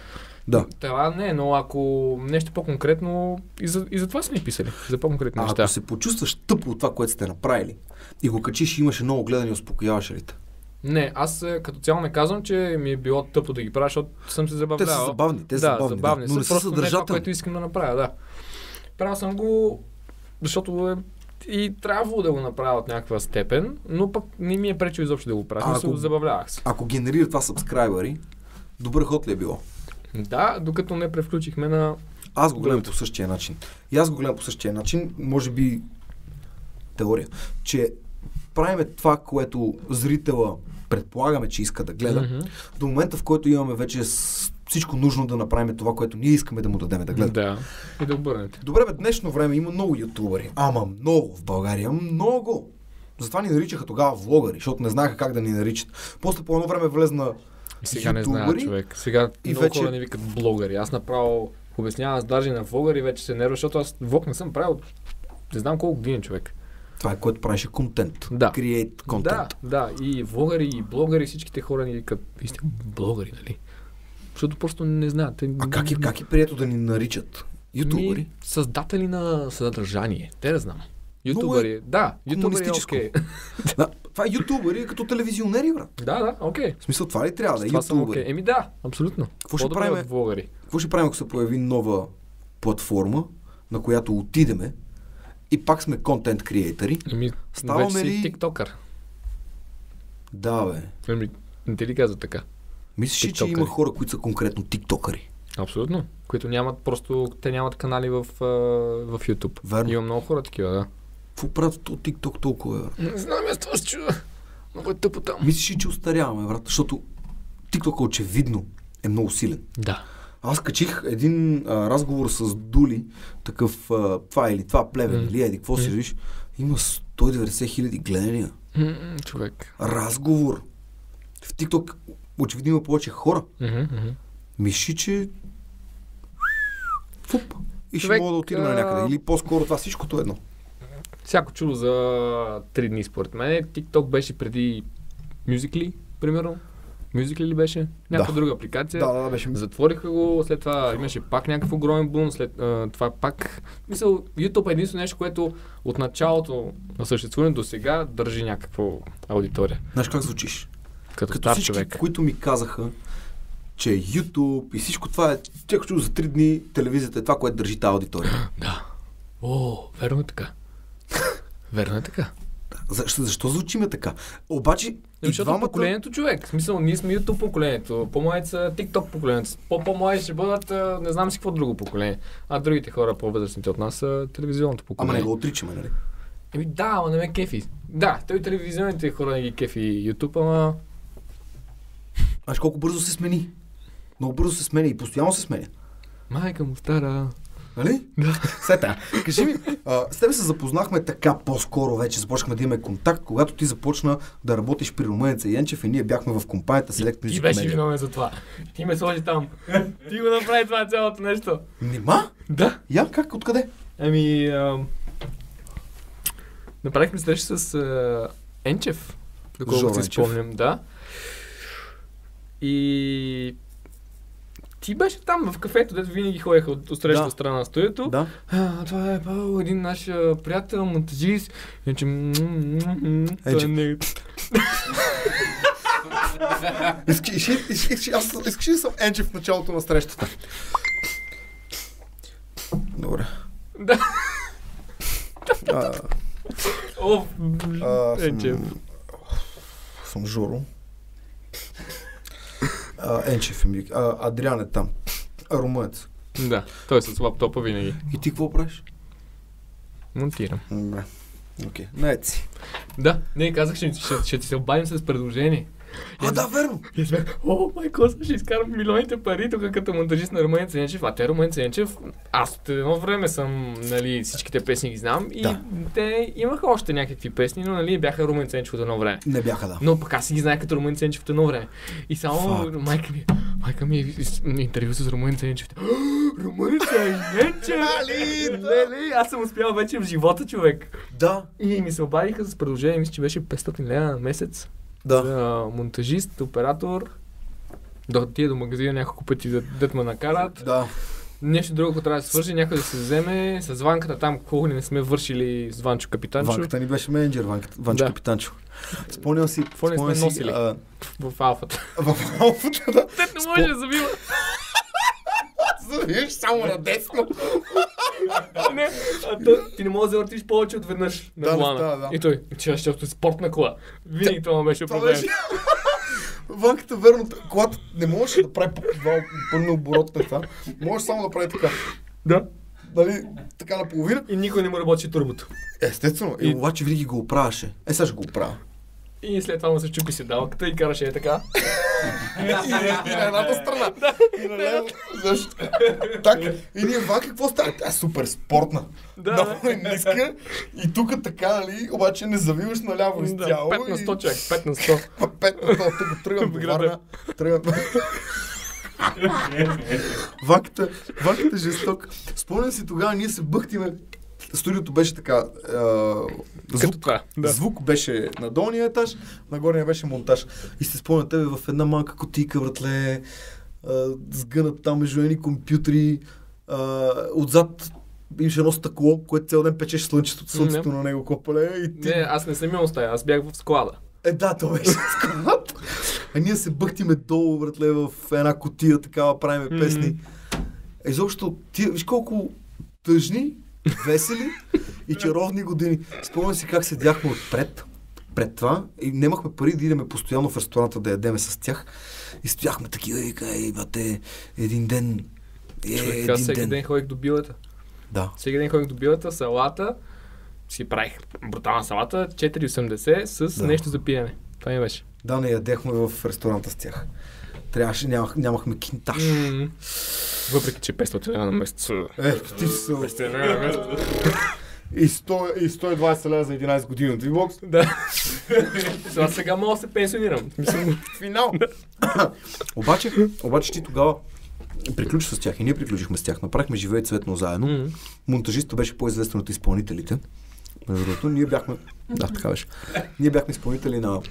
S1: Да.
S2: Това не, но ако нещо по-конкретно, и за, и за това сме ни писали, за по-конкретни
S1: А
S2: неща.
S1: ако се почувстваш тъпо от това, което сте направили и го качиш и имаше много гледани, успокояваш ли те?
S2: Не, аз е, като цяло не казвам, че ми е било тъпо да ги правя, защото съм се
S1: Те
S2: забавлявал.
S1: са забавни, те са
S2: да,
S1: забавни,
S2: забавни
S1: да, но не са
S2: е това,
S1: съдържателни.
S2: което искам да направя, да. Правил съм го, защото е и трябвало да го направя от някаква степен, но пък не ми е пречил изобщо да го правя.
S1: Ако-
S2: забавлявах се.
S1: Ако генерира това сабскрайбъри, добър ход ли е било?
S2: Да, докато не превключихме на...
S1: Аз го гледам
S2: Другото.
S1: по същия начин. И аз го гледам по същия начин, може би теория, че правиме това, което зрителя предполагаме, че иска да гледа,
S2: Мгм.
S1: до момента, в който имаме вече всичко нужно да направим това, което ние искаме да му дадем да гледа.
S2: Да. И да обърнете.
S1: Добре, бе, днешно време има много ютубъри. Ама много в България. Много. Затова ни наричаха тогава влогъри, защото не знаеха как да ни наричат. После по едно време влезна
S2: Сега не
S1: ютубъри
S2: човек. Сега
S1: и
S2: много
S1: вече-
S2: хора ни викат блогъри. Аз направо обяснявам с даже на влогър и вече се нервя, защото аз влог не съм правил не знам колко години човек.
S1: това е което правеше контент.
S2: Да.
S1: Create контент.
S2: Да, да. И влогъри, и блогъри, всичките хора ни викат, вие сте блогъри, нали? Защото просто не знаят.
S1: А как е, как е прието да ни наричат? Ютубъри?
S2: Ми, създатели на съдържание. Те да знам.
S1: Много
S2: Ютубъри. Да, ютубъри е.
S1: Да, това е ютубъри е като телевизионери, брат.
S2: да, да, окей.
S1: В смисъл, това ли трябва да е ютубъри?
S2: окей. Еми да, абсолютно.
S1: Какво ще правим? Какво ще правим, ако се появи нова платформа, на която отидеме и пак сме контент креатори?
S2: Еми,
S1: Ставаме
S2: вече
S1: ли-
S2: тиктокър.
S1: Да, бе.
S2: Еми, не ти ли каза така?
S1: Мислиш ли, че има хора, които са конкретно тиктокъри?
S2: Абсолютно. Които нямат просто, те нямат канали в, в YouTube.
S1: Верно.
S2: Има много хора такива, да.
S1: Какво правят от TikTok толкова, бе, брат?
S2: Не знам, аз това се чува. Много е тъпо там.
S1: Мислиш ли, че устаряваме, брат? Защото TikTok очевидно е много силен.
S2: Да.
S1: Аз качих един а, разговор с Дули, такъв а, това или това плевен,
S2: М.
S1: или еди, какво си
S2: М.
S1: виж? Има 190 хиляди гледания.
S2: М, Човек.
S1: Разговор. В TikTok очевидно има повече хора.
S2: Мгм, мгм.
S1: Миши, че... Фуп. И ще
S2: Човек,
S1: мога да отидем на някъде. Или по-скоро това всичкото е едно.
S2: Всяко чудо за три дни, според мен. TikTok беше преди Musical.ly, примерно. Musical.ly ли беше? Някаква
S1: Да.
S2: друга апликация.
S1: Да, да, да, беше.
S2: Затвориха го, след това имаше пак някакъв огромен бум, след а, това пак... Мисъл, YouTube е единствено нещо, което от началото на съществуването до сега държи някаква аудитория.
S1: Знаеш как звучиш?
S2: Като,
S1: Като всички,
S2: човек.
S1: които ми казаха, че YouTube и всичко това е, тях чу за три дни телевизията е това, което държи тази аудитория.
S2: Да. О, верно е така. Верно е така.
S1: Защо, защо звучиме така? Обаче,
S2: защото
S1: двамата...
S2: поколението човек. В смисъл, ние сме YouTube поколението. По-младите са TikTok поколението. По-по-млади ще бъдат, не знам си какво друго поколение. А другите хора, по-възрастните от нас, са телевизионното
S1: Ама
S2: поколение.
S1: не го отричаме, нали?
S2: Еми да, ама не ме кефи. Да, той телевизионните хора не ги кефи YouTube, ама...
S1: Знаеш колко бързо се смени? Много бързо се сменя и постоянно се сменя.
S2: Майка му стара.
S1: Нали? Да. Сета, кажи ми, а, с тебе се запознахме така по-скоро вече, започнахме да имаме контакт, когато ти започна да работиш при Румънеца Янчев и ние бяхме в компанията Select
S2: Ти
S1: Music
S2: беше
S1: Media.
S2: виновен за това. Ти ме сложи там. Ти го направи това цялото нещо.
S1: Нима?
S2: Да.
S1: Я, как, откъде?
S2: Ами, ам... направихме среща с а, Енчев, доколкото си спомням, да. И ти беше там в кафето, дето винаги ходеха от, от
S1: Да.
S2: страна на студиото.
S1: Да.
S2: А, това е Павел, един наш приятел, монтажист. Енче, той
S1: Енчев.
S2: не...
S1: Искаш, да съм Енчев в началото на срещата. Добре.
S2: Да. О,
S1: съм, съм Жоро. А, Енчев е ми. А, Адриан е там. А, румънец.
S2: Да, той е с лаптопа винаги.
S1: И ти какво правиш?
S2: Монтирам.
S1: Добре. Окей. Okay. си.
S2: Да, не, казах, ще, ще, ще ти се обадим с предложение.
S1: А, да, верно.
S2: И бях, о, майко, ще изкарам милионите пари тук като монтажист на Румен Ценчев. А те Румен Ценчев, аз от едно време съм, нали, всичките песни ги знам и
S1: Да.
S2: те имаха още някакви песни, но нали бяха Румен Ценчев от едно време.
S1: Не бяха, да.
S2: Но пък аз си ги знаех като Румен Ценчев от едно време. И само
S1: Факт.
S2: майка ми, майка ми е интервю с Румен Ценчев. Румен Ценчев!
S1: Али, да.
S2: Леле, аз съм успял вече в живота, човек.
S1: Да.
S2: И ми се обадиха с предложение, мисля, че беше 500 лева на месец.
S1: Да.
S2: За монтажист, оператор. Да отида до магазина няколко пъти да, да ме накарат.
S1: Да.
S2: Нещо друго, което трябва да се свържи, някой да се вземе. С Ванката там, колко не сме вършили с Ванчо Капитанчо.
S1: Ванката ни беше менеджер, Ванката, Ванчо
S2: Да.
S1: Капитанчо. Спомням си,
S2: Какво не сме носили?
S1: а,
S2: В алфата.
S1: в алфата, да.
S2: Те не може да забива.
S1: Завиеш само на десно.
S2: не, а то, ти не можеш да въртиш повече от веднъж на
S1: Да,
S2: колана.
S1: става, да.
S2: И той, че защото е спортна кола. Винаги това беше проблем.
S1: беше... Ванката, верно, колата не можеше да прави пълни оборот на това. Може само да прави така.
S2: Да.
S1: Нали, така наполовина.
S2: И никой не му работи турбото.
S1: Естествено. И,
S2: И-
S1: обаче винаги го оправяше. Е, сега ще го оправя.
S2: И след това му се чупи седалката и караше е така.
S1: и, и на едната страна. и на лево. Защо? така. И ние Ванка, какво става? Тя е супер спортна.
S2: Да,
S1: Много е ниска. И тук така, нали, обаче не завиваш наляво
S2: Да,
S1: изцяло.
S2: 5 на 100
S1: и-
S2: човек, 5 на 100.
S1: Пет на сто, тук тръгвам
S2: В
S1: до
S2: града.
S1: Варна. Тръгвам. Ванката, ванката е жесток. Спомням си тогава, ние се бъхтиме. Студиото беше така. А,
S2: Като
S1: звук,
S2: това.
S1: да. Звук беше на долния етаж, на горния беше монтаж. И се спомня тебе в една малка котийка, братле, а, сгънат там между едни компютри, а, отзад имаше едно стъкло, което цял ден печеше слънчето, слънцето на него копале и ти
S2: Не, аз не съм имал стая, аз бях в склада.
S1: е, да, то беше склад. А ние се бъхтиме долу, братле, в една котия, такава правиме песни. Изобщо, ти виж колко тъжни, весели и чаровни години. Спомням си как седяхме отпред, пред това и нямахме пари да идеме постоянно в ресторанта да ядеме с тях. И стояхме такива и вика, ей, бате, един ден. Е,
S2: Човек,
S1: един
S2: всеки
S1: ден.
S2: ден ходих до билата.
S1: Да.
S2: Всеки ден ходих до билата, салата, си правих брутална салата, 4,80 с
S1: Да.
S2: нещо за пиене. Това ми беше.
S1: Да, не ядехме в ресторанта с тях. Трябваше, нямах, нямахме кинтаж.
S2: М. Въпреки, че 500 лева на месец.
S1: Е, ти си
S2: 500 лева на месец.
S1: И, 100, и 120 лева за 11 години от Vbox.
S2: Да. Сега сега мога да се пенсионирам.
S1: Финал. обаче, обаче ти тогава приключи с тях и ние приключихме с тях. Направихме живее цветно заедно. Монтажистът беше по-известен от изпълнителите. Между другото, ние бяхме... Да, така беше. Ние бяхме изпълнители на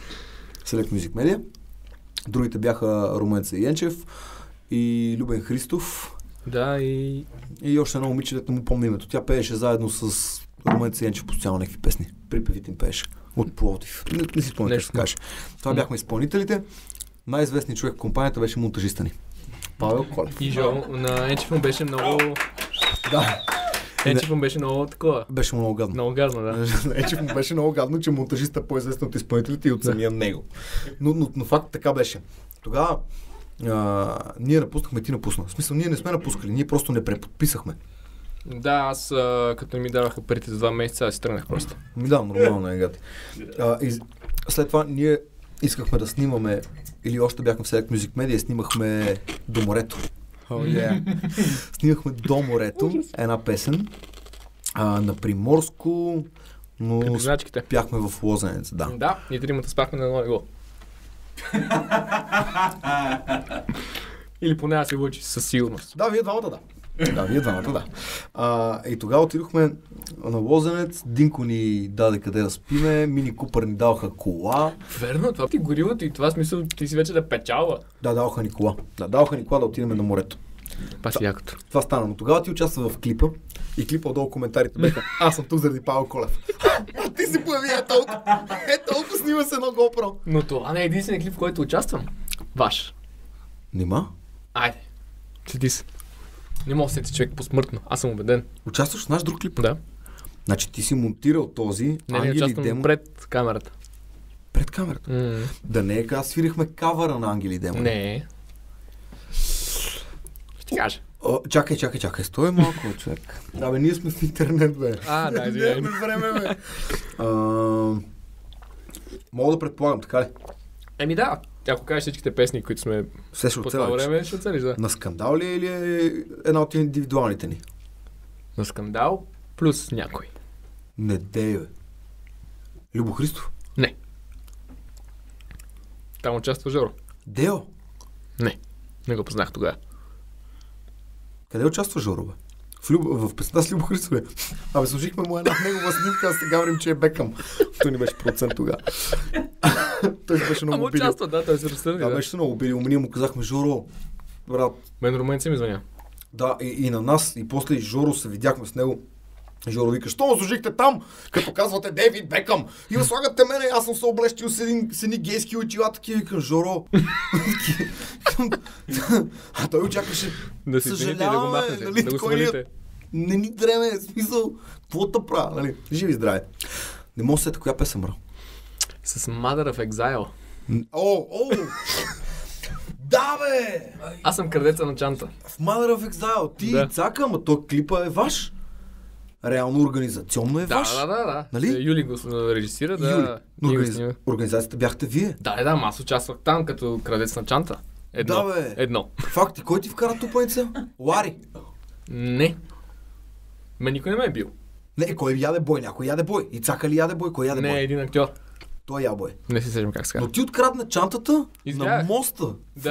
S1: Select Music Media. Другите бяха Руменца Янчев и Любен Христов.
S2: Да, и
S1: И още едно момиче, дето му помня името. Тя пееше заедно с Румен Циенчев постоянно някакви песни. Припевите им пееше. От Пловдив. Не, не си спомням как
S2: Нещо
S1: се каже. Това бяхме изпълнителите. Най-известният човек в компанията беше монтажиста ни. Павел Колев.
S2: И Жо, на Енчев му беше много...
S1: Да.
S2: Енчев му беше много такова.
S1: Беше много гадно.
S2: Много гадно, да.
S1: Ечев му беше много гадно, че монтажиста е по-известен от изпълнителите и от самия него. Но, но, но факт така беше. Тогава а, ние напуснахме, ти напусна. В смисъл, ние не сме напускали, ние просто не преподписахме.
S2: Да, аз а, като ми даваха парите за два месеца, аз си тръгнах просто.
S1: Ми да, нормално е, гати. А, и след това ние искахме да снимаме, или още бяхме в Select Music Media снимахме до морето. Oh, yeah. снимахме до морето една песен а, на Приморско, но бяхме в Лозенец, да.
S2: Да, ние тримата спахме на едно легло. Или поне аз се лъчи със сигурност.
S1: Да, вие двамата да. Да, вие двамата да. А, и тогава отидохме на Лозенец, Динко ни даде къде да спиме, Мини Купър ни даваха кола.
S2: Верно, това ти горивото и това смисъл, ти си вече да печалва.
S1: Да, даваха ни кола. Да, даваха ни кола да отидем на морето.
S2: Това си якото.
S1: Това стана, но тогава ти участва в клипа и клипа отдолу коментарите бяха Аз съм тук заради Павел Колев. а ти се появи, е толкова. Е толкова снима се едно GoPro.
S2: Но това не е единствения клип, в който участвам. Ваш.
S1: Нима?
S2: Айде. Седи се. Не мога да сети човек посмъртно. Аз съм убеден.
S1: Участваш в наш друг клип?
S2: Да.
S1: Значи ти си монтирал този
S2: Не, не
S1: Ангели
S2: участвам
S1: Демон
S2: пред камерата.
S1: пред камерата.
S2: М,
S1: Да не е като свирихме кавара на Ангели Демон.
S2: Не. Ще кажа.
S1: О, чакай, чакай, чакай. Стой малко, човек. Абе, ние сме в интернет, бе.
S2: А, да, извинявай.
S1: Време, бе. А, мога да предполагам, така ли?
S2: Еми да, ако кажеш всичките песни, които сме
S1: Все ще
S2: по това време, ще оцелиш, да.
S1: На скандал ли е или е една от индивидуалните ни?
S2: На скандал плюс някой.
S1: Не дей, бе. Любо Христов?
S2: Там участва Жоро.
S1: Део?
S2: Не го познах тогава.
S1: Къде участва Жоро, бе? В, Люб... в песента с Любо Христов, бе. Абе, служихме му една негова снимка, а сега говорим, че е Бекъм. Той ни беше процент тогава. Той беше много
S2: Ама
S1: обидил.
S2: участва, да, той се разсърди.
S1: Да,
S2: Да,
S1: беше много обидил. Ние му казахме, Жоро, брат,
S2: Мен румънци ми звъня.
S1: Да, и, и на нас, и после и Жоро се видяхме с него. Жоро вика, що служихте там, като казвате Дейвид Бекъм и ме слагате мене, аз съм се облещил с, един, с едни гейски очила, такива, викам, Жоро. а той очакваше,
S2: Да си да
S1: Съжаляваме,
S2: махнете,
S1: нали,
S2: да го
S1: кой
S2: свалите.
S1: не ни дреме, в смисъл, какво да правя, нали? Живи здраве. Не мога да се сета коя песен, бро.
S2: С Mother of Exile.
S1: О, о! да, бе!
S2: Аз съм крадеца на чанта.
S1: В Mother of Exile. Ти
S2: Да.
S1: да. цака, ама то клипа е ваш. Реално организационно е
S2: Да,
S1: ваш.
S2: да, да, да.
S1: Нали?
S2: Е, Юли го режисира, да.
S1: Юли. Но организ... Организацията бяхте вие.
S2: Да, е, да, аз участвах там като крадец на чанта. Едно.
S1: Да, бе.
S2: Едно.
S1: Факти, кой ти вкара тупаница? Лари.
S2: Не. Ме никой не ме е бил.
S1: Не, кой яде бой? Някой яде бой. И цака ли яде бой? Кой яде
S2: Не,
S1: бой?
S2: един актьор.
S1: Той я бой.
S2: Не си сещам как се
S1: Но
S2: казва.
S1: ти открадна чантата
S2: Избягах.
S1: на моста.
S2: Да.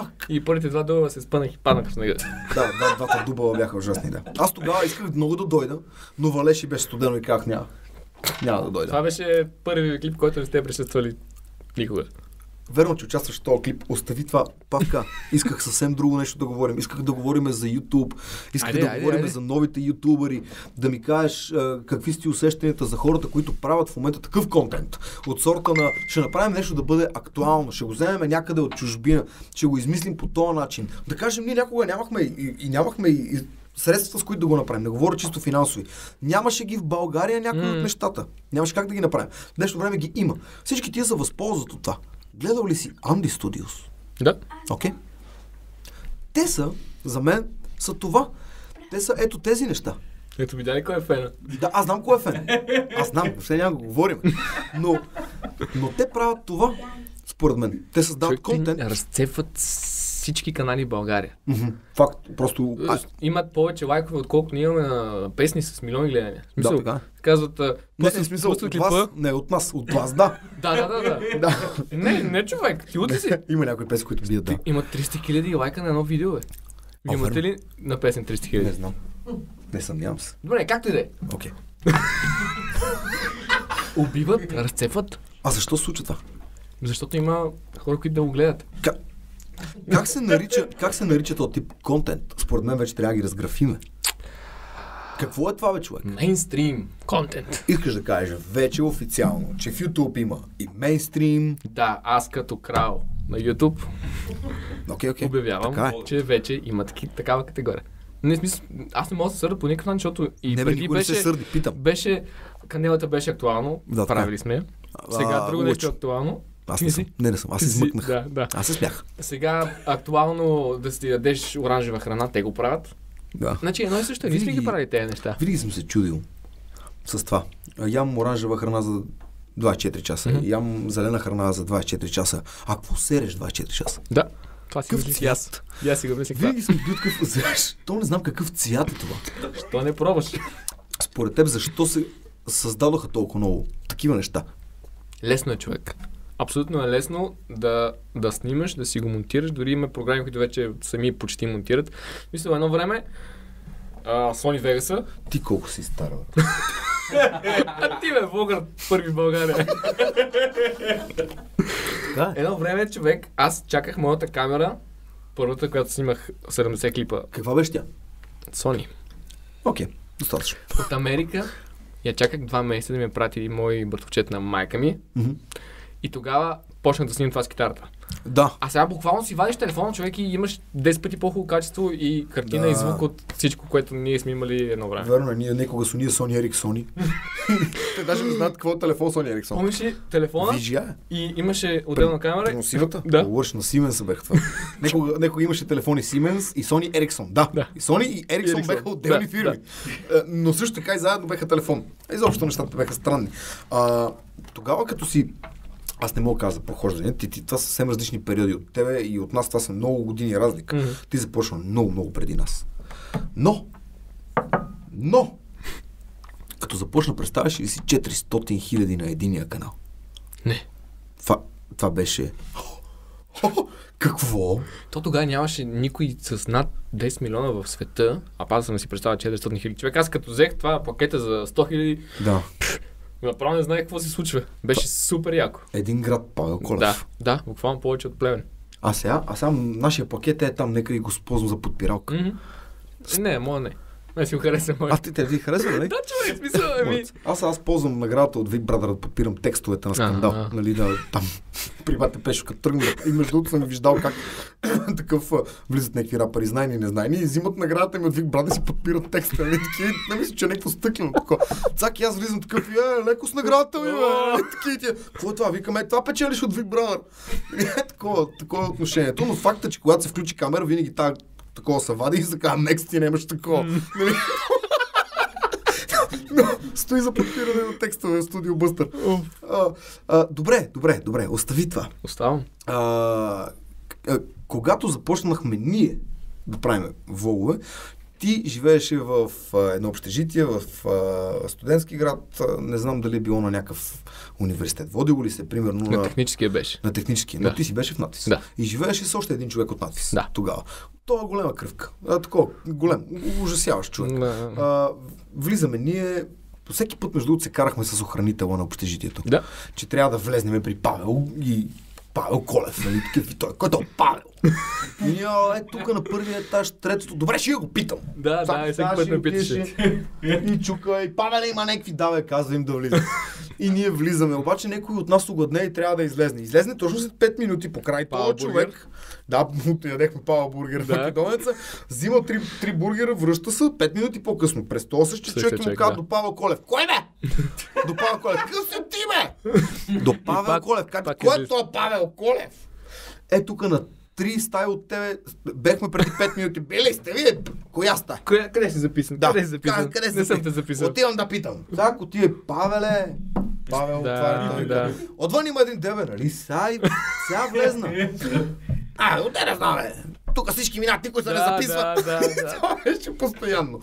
S1: Фак.
S2: И първите два дълга се спънах и паднах в снега.
S1: Да, да, двата дубала бяха ужасни, да. Аз тогава исках много да дойда, но валеше беше студено и казах няма. Няма да дойда.
S2: Това беше първият клип, който не сте присъствали никога.
S1: Верно, че участваш в този клип. Остави това, Павка. Исках съвсем друго нещо да говорим. Исках да говорим за YouTube. Исках
S2: Айде,
S1: да
S2: айде,
S1: говорим
S2: айде.
S1: за новите ютубъри. Да ми кажеш а, какви си усещанията за хората, които правят в момента такъв контент. От сорта на ще направим нещо да бъде актуално. Ще го вземем някъде от чужбина. Ще го измислим по този начин. Да кажем, ние някога нямахме и, и нямахме и, и средства, с които да го направим. Не говоря чисто финансови. Нямаше ги в България някои
S2: М.
S1: от нещата. Нямаше как да ги направим. Днешно време ги има. Всички тия се възползват от това. Гледал ли си Анди Studios?
S2: Да.
S1: Окей. Те са, за мен, са това. Те са ето тези неща.
S2: Ето видя ли кой е фена?
S1: Да, аз знам кой е фен. Аз знам, въобще няма го говорим. Но, но те правят това, според мен. Те създават
S2: Човек,
S1: контент.
S2: разцепват всички канали в България.
S1: Мгм. Факт, просто... А,
S2: Имат повече лайкове, отколкото ние имаме на песни с милиони гледания. В
S1: да,
S2: Смисъл,
S1: така.
S2: казват,
S1: Не, в смисъл, от
S2: клипа.
S1: вас, не от нас, от вас, да.
S2: Да, да, да, да.
S1: да.
S2: Не, не човек, ти луди си.
S1: Има някои песни, които бият, да.
S2: Има 300 хиляди лайка на едно видео, бе. Имате ли на песен 300
S1: Не
S2: хиляди?
S1: знам. Не съмнявам се.
S2: Добре, както и да е.
S1: Окей.
S2: Убиват, разцепват,
S1: А защо се случва това?
S2: защото има хора, които да го гледат.
S1: Как, как се нарича, как се нарича този тип контент? Според мен вече трябва да ги разграфиме. Какво е това, бе, човек?
S2: Мейнстрим контент.
S1: Искаш да кажеш вече официално, че в YouTube има и мейнстрим.
S2: Да, аз като крал на YouTube
S1: Окей, окей.
S2: обявявам,
S1: Така е.
S2: че вече има таки, такава категория. Не, смисъл, аз не мога да се сърда по никакъв начин, защото и
S1: Не,
S2: преди
S1: не се
S2: беше,
S1: сърди, питам.
S2: беше, канелата беше актуално,
S1: Да, е.
S2: правили сме. Сега друго нещо е актуално.
S1: Аз не съм. Не, не съм. Аз измъкнах.
S2: Да, да.
S1: Аз се смях.
S2: Сега актуално да си ядеш оранжева храна, те го правят.
S1: Да.
S2: Значи едно и също, ние сме ги правили тези неща.
S1: Винаги съм се чудил с това. Ям оранжева храна за 24 часа.
S2: Мгм.
S1: Ям зелена храна за 24 часа. А какво сереш 24 часа?
S2: Да. Това си мислих аз. аз си го мислих.
S1: Винаги съм бил такъв. Защо не знам какъв цвят е това?
S2: Що не пробваш?
S1: Според теб, защо се създадоха толкова много такива неща?
S2: Лесно е човек. Абсолютно е лесно да, да снимаш, да си го монтираш. Дори има програми, които вече сами почти монтират. Мисля, едно време а, Sony Vegas.
S1: Ти колко си стара, бе?
S2: А ти бе, Богър, първи в България.
S1: Е.
S2: Едно време, човек, аз чаках моята камера, първата, която снимах 70 клипа.
S1: Каква беше тя?
S2: Sony.
S1: Окей, достатъчно.
S2: От Америка. Я чаках два месеца да ми прати мой братовчет на майка ми.
S1: Мгм.
S2: И тогава почнах да снимам това с китарата.
S1: Да.
S2: А сега буквално си вадиш телефона, човек, и имаш 10 пъти по-хубаво качество и картина
S1: Да.
S2: и звук от всичко, което ние сме имали едно време.
S1: Верно, е, ние некога с уния Sony Ericsson. Те даже не знаят какво е телефон Sony Ericsson.
S2: Помниш ли телефона
S1: VGA.
S2: и имаше отделна камера?
S1: Преносимата?
S2: Да.
S1: Лъж на Siemens беха това. Некога, некога имаше телефони Siemens и Sony Ericsson. Да.
S2: Да.
S1: И Sony и Ericsson,
S2: Ericsson.
S1: беха отделни
S2: Да,
S1: фирми. Е, Но също така и заедно беха телефон. Изобщо нещата беха странни. А, тогава като си аз не мога да кажа за прохождане. Ти, ти, това са съвсем различни периоди от тебе и от нас това са много години разлика.
S2: Мгм.
S1: Ти започна много, много преди нас. Но, но, като започна, представяш ли си 400 хиляди на единия канал?
S2: Не.
S1: Това, това беше... Какво?
S2: То тогава нямаше никой с над 10 милиона в света, а пак съм си представя 400 хиляди човек. Аз като взех това пакета за 100 хиляди,
S1: Да.
S2: Направо не знаех какво се случва. Беше супер яко.
S1: Един град, Павел Колев.
S2: Да, да, буквално повече от племен.
S1: А сега, а сега нашия пакет е там, нека и го използвам за подпиралка.
S2: Мгм. Не, моя не. Не си го хареса моя.
S1: А ти те ви харесва, нали?
S2: Да, човек, смисъл, ами.
S1: Аз, аз ползвам наградата от Big Brother да подпирам текстовете на скандал.
S2: А, а.
S1: Нали, да, там при бате Пешо, като тръгна. И между другото съм виждал как такъв влизат някакви рапъри, знайни и незнайни, и взимат наградата ми от Big Brother и си подпират текста. Нали, такива, не мисля, че е някакво стъклено. Такова. Цак и аз влизам такъв е, леко с наградата ми, бе. Е, такива. Какво е това? Викаме, е, това печелиш от Big Brother. Е, такова, такова е отношението. Но факта, че когато се включи камера, винаги та, такова се вади и се казва, next ти нямаш такова. Нали? Но стои за подпиране на текстове в студио Бъстър. А, а, добре, добре, добре, остави това.
S2: Оставам.
S1: А, а, когато започнахме ние да правим влогове, ти живееше в а, едно общежитие, в а, студентски град, а, не знам дали е било на някакъв университет. Водило ли се, примерно,
S2: На
S1: на,
S2: техническия беше.
S1: на технически, но
S2: Да.
S1: ти си беше в надвис.
S2: Да.
S1: И живееше с още един човек от надвис.
S2: Да.
S1: Тогава. Това е голема кръвка. А, такова, голем, ужасяващ човек.
S2: Да.
S1: А, влизаме ние, всеки път между другото се карахме с охранителя на общежитието.
S2: Да.
S1: Че трябва да влезнем при Павел и Павел Колев, нали, такъв той. Който е Павел? А, е, тук на първия етаж, третото. Добре, ще я го питам.
S2: Да, да, и всеки път ме питаше.
S1: И чука, и Павел има някакви даве, казва им да влизат. И ние влизаме, обаче някой от нас огладне и трябва да излезне. Излезне точно след 5 минути покрай
S2: Павел
S1: този
S2: бургер.
S1: човек. Да, му ядехме Павел бургер
S2: Да.
S1: Македонеца. Взима три, три бургера, връща се 5 минути по-късно. През този Същия човек му казва
S2: да.
S1: до Павел Колев. Кой бе? до Павел Колев. Какъв си ти бе? До Павел Колев. Кой е този Павел Колев? Е, тук на три стаи от тебе, бехме преди 5 минути. Били сте вие? Коя стая?
S2: Къде, къде си записан?
S1: Да.
S2: Къде си записан?
S1: Къде- къде си
S2: не съм те записал.
S1: Отивам да питам. Сега ако ти е Павеле, Павел,
S2: Да,
S1: това е той.
S2: да.
S1: Отвън има един дебе, нали? И- сега влезна. А, от не знам, бе. Тук всички минат, никой се не
S2: Да,
S1: записва.
S2: да, да, да.
S1: Това беше постоянно.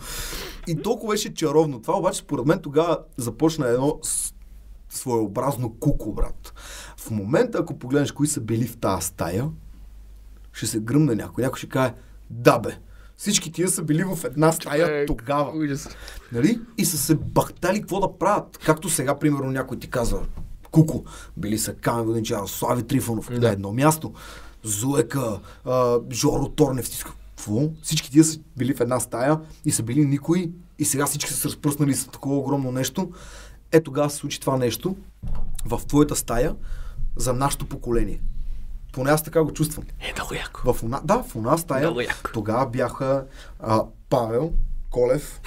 S1: И толкова беше чаровно. Това обаче според мен тогава започна едно своеобразно куко, брат. В момента, ако погледнеш кои са били в тази стая, ще се гръмне някой. Някой ще каже, да бе, всички тия са били в една стая
S2: Човек,
S1: тогава.
S2: Ужас.
S1: Нали? И са се бахтали какво да правят. Както сега, примерно, някой ти казва, Куко, били са Камен Воденчаров, Слави Трифонов
S2: Да.
S1: на едно място. Зуека, а, Жоро Торнев, всичко. Какво? Всички тия са били в една стая и са били никой и сега всички са се разпръснали с такова огромно нещо. Е, тогава се случи това нещо в твоята стая за нашето поколение. Поне аз така го чувствам.
S2: Е, много яко.
S1: В una, да, в една стая
S2: яко.
S1: тогава бяха а, Павел, Колев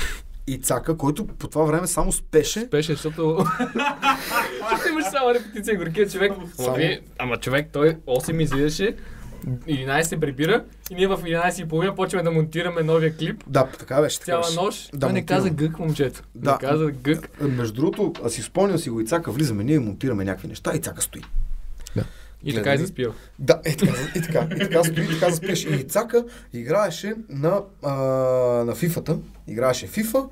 S1: и Цака, който по това време само спеше.
S2: Беше, защото... Имаш само репетиция, горкия човек.
S1: Само-
S2: Ама, вие- ама човек, той 8 излизаше, 11 се прибира и ние в 11 и половина почваме да монтираме новия клип.
S1: Да, така беше.
S2: Цяла
S1: беше.
S2: нощ.
S1: Да,
S2: той не каза гък, момчето.
S1: Да.
S2: Не каза гък.
S1: Между другото, аз си спомням си го и Цака, влизаме ние, монтираме някакви неща и Цака стои.
S2: И така и заспива.
S1: Да, е така, и така, и така стои, и така заспеше. И Цака играеше на, а, на фифата, играеше фифа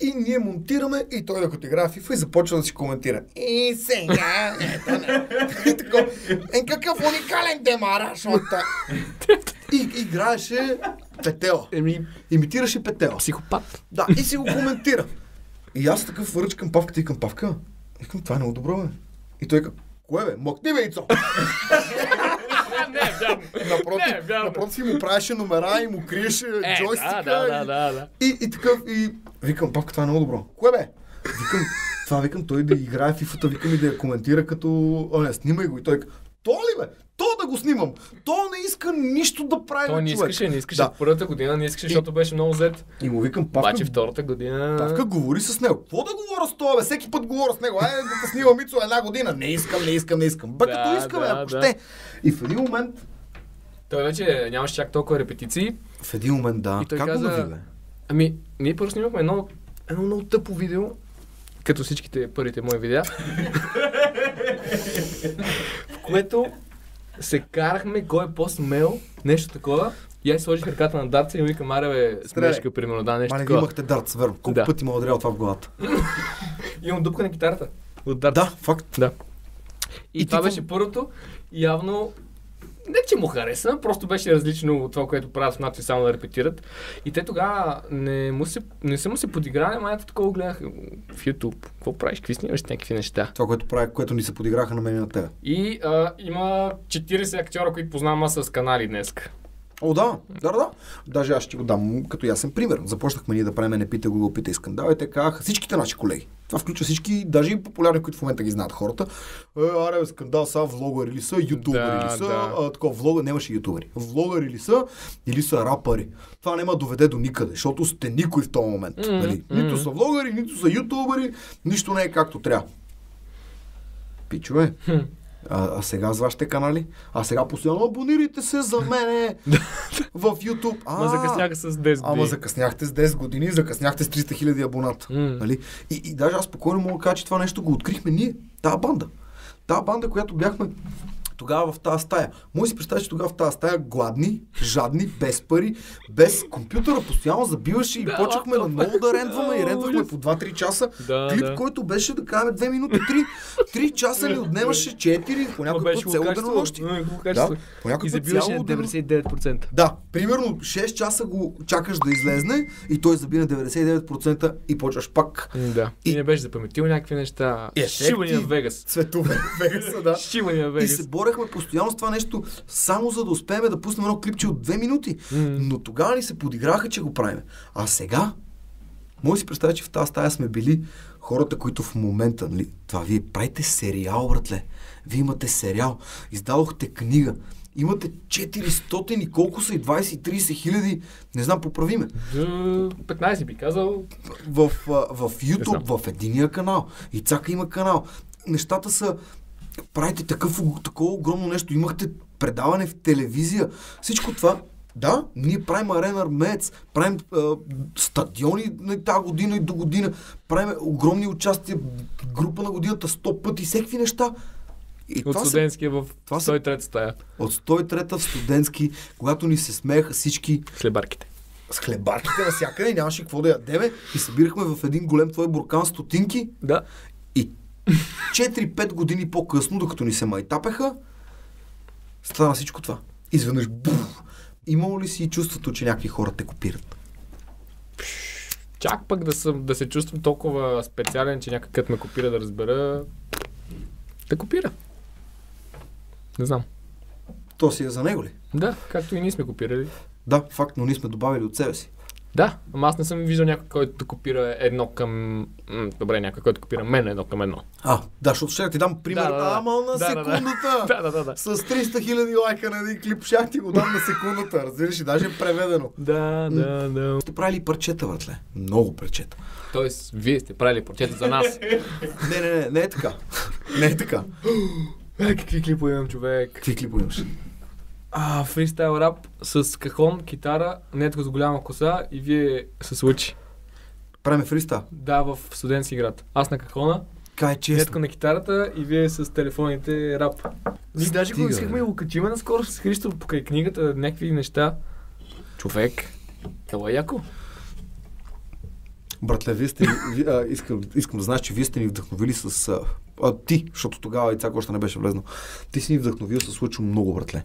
S1: и ние монтираме и той докато играе FIFA и започва да си коментира. И сега, ето не. И така, е какъв уникален демараж от... та-» И играеше Петела.
S2: Еми,
S1: Имитираше Петела.
S2: психопат.
S1: Да, и си го коментира. И аз такъв върч към Павката и към Павка. Викам, това е много добро, бе. И той казва, кое бе? Мъкни бе, Ицо!
S2: не, вярно.
S1: Напротив,
S2: Не, вярно.
S1: напротив му правеше номера и му криеше
S2: Е,
S1: джойстика.
S2: да, да,
S1: и-
S2: да, да.
S1: И, и такъв, и викам, папка, това е много добро. Кое бе? Викам, това викам той да играе в фифата, викам и да я коментира като, о не, снимай го. И той, То ли бе? То да го снимам. То не иска нищо да прави
S2: Той не искаше, не искаше.
S1: Да.
S2: Първата година не искаше, защото беше много зет.
S1: И му викам, Павка,
S2: Обаче втората година...
S1: Павка говори с него. Какво да говоря с това, бе? Всеки път говоря с него. Айде да те снима Мицо една година. Не искам, не искам, не искам. Бе,
S2: Да,
S1: като искам,
S2: да,
S1: ако
S2: да.
S1: ще. И в един момент,
S2: Той вече нямаше чак толкова репетиции.
S1: в един момент, да.
S2: И той
S1: как
S2: каза-
S1: го нави?
S2: Ами, ние първо снимахме едно, едно много тъпо видео, като всичките първите мои видеа, в което се карахме кой е по-смел, нещо такова. И аз сложих ръката на дарца и му викам, аре бе, смешка, примерно, да, нещо
S1: Мале,
S2: такова.
S1: имахте дартс, верно. Колко
S2: Да.
S1: пъти ме отрял това в главата?
S2: Имам дупка на китарата. От дарца.
S1: Да, факт.
S2: Да. И,
S1: И
S2: това
S1: какво-
S2: беше първото. Явно не, че му хареса, просто беше различно от това, което правят в само да репетират. И те тогава не, му се, не са му се подиграли, ама ето такова гледах в YouTube. Какво правиш? Какви снимаш някакви неща?
S1: Това, което прави, което ни се подиграха на мен и на тебе.
S2: И а, има 40 актьора, които познавам аз с канали днес.
S1: О, да, да, да. Даже аз ще ти го дам като ясен пример. Започнахме ние да правим не пита Google, пита и скандал и те казаха всичките наши колеги. Това включва всички, даже и популярни, които в момента ги знаят хората. Е, аре, скандал са, влогъри ли са, ютубъри
S2: Да,
S1: ли са,
S2: да.
S1: а, такова, влога, нямаше ютубъри. Влогъри ли са или са рапъри. Това няма да доведе до никъде, защото сте никой в този момент.
S2: Мгм,
S1: нали? Нито са влогъри, нито са ютубъри, нищо не е както трябва. Пичове,
S2: Хм.
S1: А, а сега с вашите канали? А сега постоянно абонирайте се за мене в YouTube. А,
S2: Ма закъсняха с 10
S1: Ама
S2: години.
S1: закъсняхте с 10 години, закъсняхте с 300 хиляди абоната.
S2: М.
S1: Нали? И, и даже аз спокойно мога да кажа, че това нещо го открихме ние. Тая банда. Тая банда, която бяхме тогава в тази стая. Може да си представиш, че тогава в тази стая гладни, жадни, без пари, без компютъра, постоянно забиваше и
S2: Да,
S1: почнахме на много да рендваме и рендвахме по 2-3 часа.
S2: Да,
S1: Клип,
S2: да.
S1: който беше да кажем 2 минути, 3, 3 часа ни отнемаше 4, по някой път денонощие.
S2: М, хубаво
S1: Да, по някой
S2: И
S1: път
S2: забиваше
S1: цяло
S2: на
S1: денонощие.
S2: 99%.
S1: Да, примерно 6 часа го чакаш да излезне и той заби на 99% и почваш пак.
S2: Да.
S1: И-
S2: И не беше запаметил някакви неща.
S1: Ефекти.
S2: Шивани в Вегас.
S1: Цветове в Вегаса, да.
S2: Шивани в
S1: И
S2: Вегас.
S1: се борехме постоянно с това нещо, само за да успеем да пуснем едно клипче от 2 минути.
S2: М.
S1: Но тогава ни се подиграха, че го правим. А сега, може да си представя, че в тази стая сме били хората, които в момента, нали, това вие правите сериал, братле. Вие имате сериал, издадохте книга, имате 400 и колко са и 20-30 хиляди, не знам, поправиме.
S2: До 15 би казал.
S1: в, в
S2: знам.
S1: YouTube, в единия канал. И Цака има канал. Нещата са... Правите такъв, такова огромно нещо. Имахте предаване в телевизия. Всичко това да, ние правим арена Армеец, правим а, стадиони на тази година и до година, правим огромни участия, група на годината 100 пъти, всеки неща. И
S2: От студентския в
S1: това са-
S2: 103 стая.
S1: от 103-та в студентски, когато ни се смееха всички
S2: С хлебарките.
S1: с хлебарките навсякъде, нямаше какво да ядеме и събирахме в един голем твой буркан стотинки
S2: Да.
S1: И 4-5 години по-късно, докато ни се майтапеха, стана всичко това. Изведнъж буф! Имало ли си чувството, че някакви хора те копират?
S2: Чак пък да, съм, да се чувствам толкова специален, че някой кът ме копира да разбера. Да копира. Не знам.
S1: То си е за него ли?
S2: Да, както и ние сме копирали.
S1: Да, факт, но ние сме добавили от себе си.
S2: Да, ама аз не съм виждал някой, който копира едно към... М, добре, някой, който копира мен едно към едно.
S1: А, да, защото ще ти дам пример.
S2: Да, да, да.
S1: Ама на
S2: Да, да, да.
S1: секундата!
S2: Да, да, да, да.
S1: С 300 хиляди лайка на един клип, ще ти го дам на секундата. Разбираш даже е преведено.
S2: Да, да, да.
S1: Сте правили парчета, братле. Много парчета.
S2: Тоест, вие сте правили порчета за нас.
S1: Не, не, не, не е така. Не е така.
S2: Е, какви клипове имам, човек?
S1: Какви клипове имаш?
S2: А, фристайл рап с кахон, китара, нетко с голяма коса и вие с лъчи.
S1: Правиме фриста.
S2: Да, в студентски град. Аз на кахона,
S1: Кай честно.
S2: нетко на китарата и вие с телефоните рап. Ние даже го искахме да го качиме наскоро с Христо покрай книгата, някакви неща. Човек, това е яко.
S1: Братле, вие сте, ви, а, искам, искам да знаеш, че вие сте ни вдъхновили с... А, а, ти, защото тогава и още не беше влезнал. Ти си ни вдъхновил с Лъчо много, братле.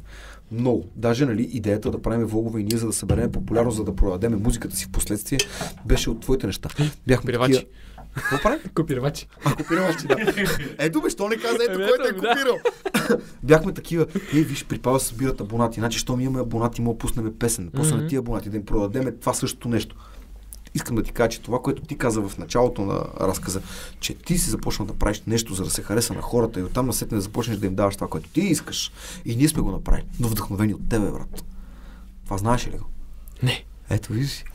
S1: Много. Даже, нали, идеята да правим влогове и ние, за да съберем популярност, за да продадем музиката си в последствие, беше от твоите неща. Бяхме
S2: Копирвачи.
S1: такива... Какво прави?
S2: Копирвачи.
S1: А, копирвачи, да. Ето бе, що не каза, ето
S2: Еми,
S1: кой те е копирал. Бяхме такива, е, виж, при Павел събират абонати. Значи, щом имаме абонати, да пуснем песен. После на тия абонати да им продадем това същото нещо. Искам да ти кажа, че това, което ти каза в началото на разказа, че ти си започнал да правиш нещо, за да се хареса на хората и оттам насетне да започнеш да им даваш това, което ти искаш. И ние сме го направили, но вдъхновени от тебе, брат. Това знаеш ли го?
S2: Не.
S1: Ето, виж.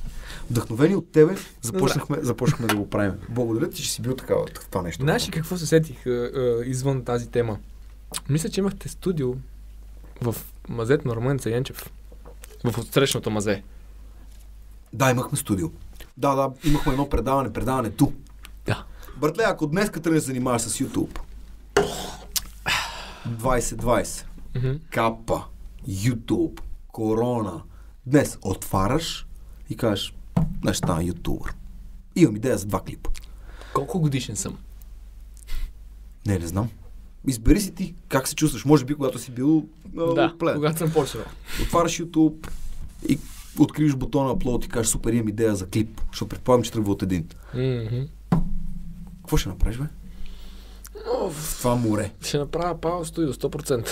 S1: Вдъхновени от тебе, започнахме, започнахме да го правим. Благодаря ти, че си бил такава, това нещо.
S2: Знаеш ли какво се сетих а, а, извън тази тема? Мисля, че имахте студио в мазето на Румен Цаянчев. В отсрещното мазе.
S1: Да, имахме студио. Да, да, имахме едно предаване, предаването.
S2: Да.
S1: Братле, ако днес тръгнеш да занимаваш с YouTube, 2020,
S2: Мгм.
S1: капа, YouTube, корона, днес отваряш и кажеш, днес стана ютубър. Имам идея за два клипа.
S2: Колко годишен съм?
S1: Не, не знам. Избери си ти как се чувстваш. Може би, когато си бил а,
S2: да,
S1: плен.
S2: когато съм почнал.
S1: Отваряш YouTube и откриеш бутона upload и кажеш, супер, имам идея за клип. Защото предполагам, че тръгва от един.
S2: Мгм.
S1: Какво ще направиш, бе? В това море.
S2: Ще направя Павел студио, 100%.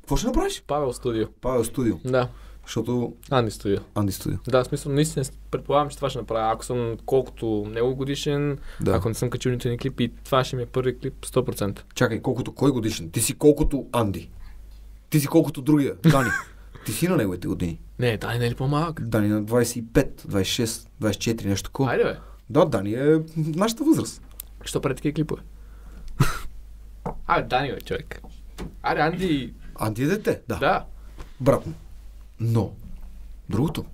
S1: Какво ще направиш?
S2: Павел студио.
S1: Павел студио.
S2: Да.
S1: Защото
S2: Анди студио.
S1: Анди студио.
S2: Да, в смисъл, наистина предполагам, че това ще направя. Ако съм колкото него годишен,
S1: Да.
S2: ако не съм качил нито един клип и това ще ми е първи клип 100%.
S1: Чакай, колкото кой годишен? Ти си колкото Анди. Ти си колкото другия. Дани. Ти си на неговите години.
S2: Не, Дани не е ли по-малък?
S1: Дани на 25, 26, 24, нещо такова.
S2: Айде бе.
S1: Да, Дани е нашата възраст.
S2: Що прави такива клипове? Абе, Дани бе, човек. Аре, Анди,
S1: Анди е дете. Да.
S2: да.
S1: Брат му. Но, другото.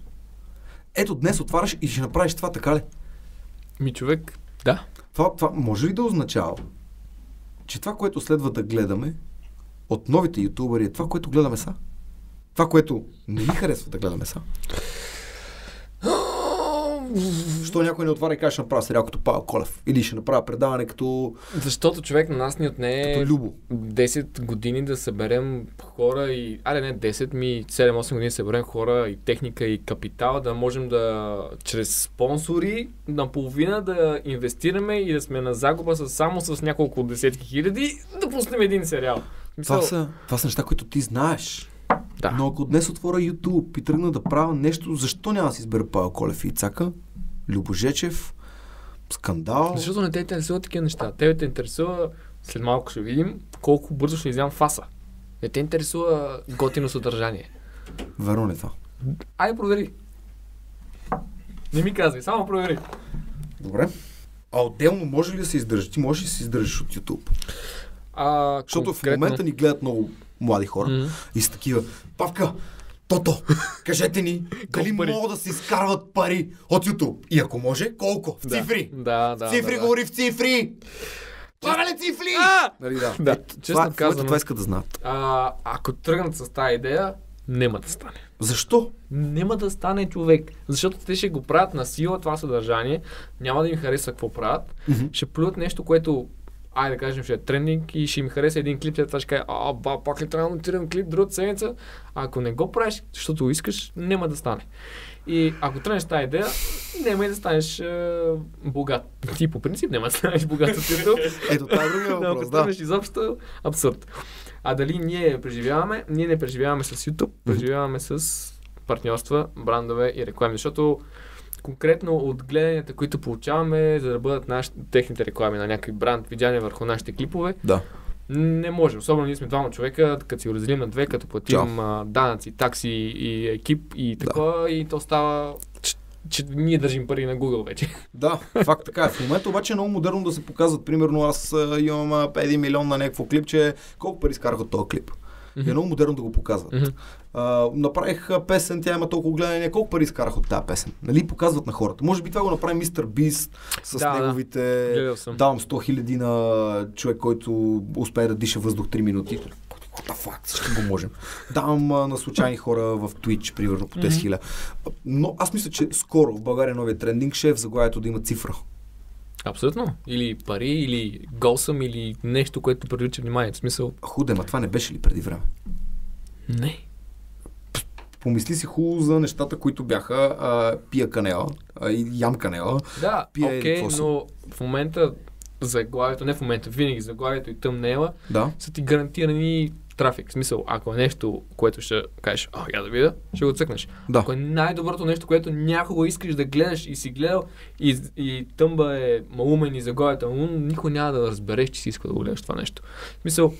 S1: Ето днес отваряш и ще направиш това, така ли?
S2: Ми човек, да.
S1: Това, това може ли да означава, че това, което следва да гледаме от новите ютубъри е това, което гледаме са? Това, което не ни харесва да гледаме са? Що някой не отваря и каже, ще направя сериал като Павел Колев? Или ще направя предаване като,
S2: Защото човек на нас ни отне
S1: като Любо?
S2: 10 години да съберем хора и... Аре не 10, ми 7-8 години да съберем хора и техника и капитал, да можем да чрез спонсори наполовина да инвестираме и да сме на загуба с, само с няколко десетки хиляди да пуснем един сериал.
S1: Това са, това са неща, които ти знаеш.
S2: Да.
S1: Но ако днес отворя YouTube и тръгна да правя нещо, защо няма да си избера Павел Колев и Цака? Любожечев, скандал.
S2: Защото не те интересуват такива неща. Тебе те интересува, след малко ще видим, колко бързо ще изям фаса. Не те интересува готино съдържание.
S1: Верно ли е това?
S2: Айде провери. Не ми казвай, само провери.
S1: Добре. А отделно може ли да се издържи? Ти можеш ли да се издържиш от YouTube?
S2: А,
S1: Защото в
S2: конкретно-
S1: момента ни гледат много млади хора
S2: М.
S1: и са такива. Павка, Тото, кажете ни, дали
S2: пари?
S1: могат да се изкарват пари от YouTube? И ако може, колко? В
S2: Да.
S1: цифри.
S2: Да, да.
S1: В цифри
S2: да,
S1: говори в цифри. Ли цифри?
S2: А!
S1: Нали, да.
S2: Да,
S1: Ето,
S2: честно
S1: това, момента
S2: казано.
S1: това искат да знаят.
S2: А, ако тръгнат с тази идея, няма да стане.
S1: Защо?
S2: Няма да стане човек. Защото те ще го правят на сила това съдържание, няма да им хареса какво правят,
S1: Мгм.
S2: ще плюят нещо, което айде да кажем, ще е трендинг и ще им хареса един клип, след това ще каже, а, ба, пак ли трябва да монтирам клип другата седмица? А ако не го правиш, защото го искаш, няма да стане. И ако тръгнеш тази идея, няма и да станеш е, богат. Ти по принцип няма да станеш богат от YouTube.
S1: Ето, това е другия въпрос.
S2: ако
S1: Да.
S2: изобщо, абсурд. А дали ние преживяваме? Ние не преживяваме с YouTube, преживяваме с партньорства, брандове и реклами, защото конкретно от гледанията, които получаваме, за да бъдат наши, техните реклами на някой бранд, видяни върху нашите клипове,
S1: Да.
S2: не може. Особено ние сме двама човека, като си разделим на две, като платим а, данъци, такси и екип и такова, и то става, че, ние държим пари на Google вече.
S1: Да, факт така е. В момента обаче е много модерно да се показват. Примерно аз имам а, 1 милион на някакво клипче. Колко пари изкарах от този клип? И е много модерно да го показват.
S2: Мгм.
S1: А, направих песен, тя има толкова гледане, колко пари изкарах от тази песен. Нали, показват на хората. Може би това го направи мистер Бист с
S2: Да, да.
S1: неговите...
S2: Съм.
S1: Давам 100 хиляди на човек, който успее да диша въздух 3 минути. What the fuck, всички го можем. Давам а, на случайни хора в Twitch, примерно по 10 хиляди. Но аз мисля, че скоро в България новия трендинг ще е в заглавието да има цифра.
S2: Абсолютно. Или пари, или гол съм, или нещо, което привлича внимание. В смисъл,
S1: Худе, ма това не беше ли преди време?
S2: не.
S1: Помисли си хубаво за нещата, които бяха а, пия канела а, и ям канела.
S2: Да,
S1: Пия
S2: окей,
S1: си?
S2: но в момента заглавието, не в момента, винаги заглавието и тъмнела
S1: Да.
S2: са ти гарантирани трафик. В смисъл, ако е нещо, което ще кажеш, а, я да видя, ще го цъкнеш.
S1: Да.
S2: Ако е най-доброто нещо, което някога искаш да гледаш и си гледал и, и тъмба е малумен и заглавията му, никой няма да разбереш, че си иска да го гледаш това нещо. В смисъл,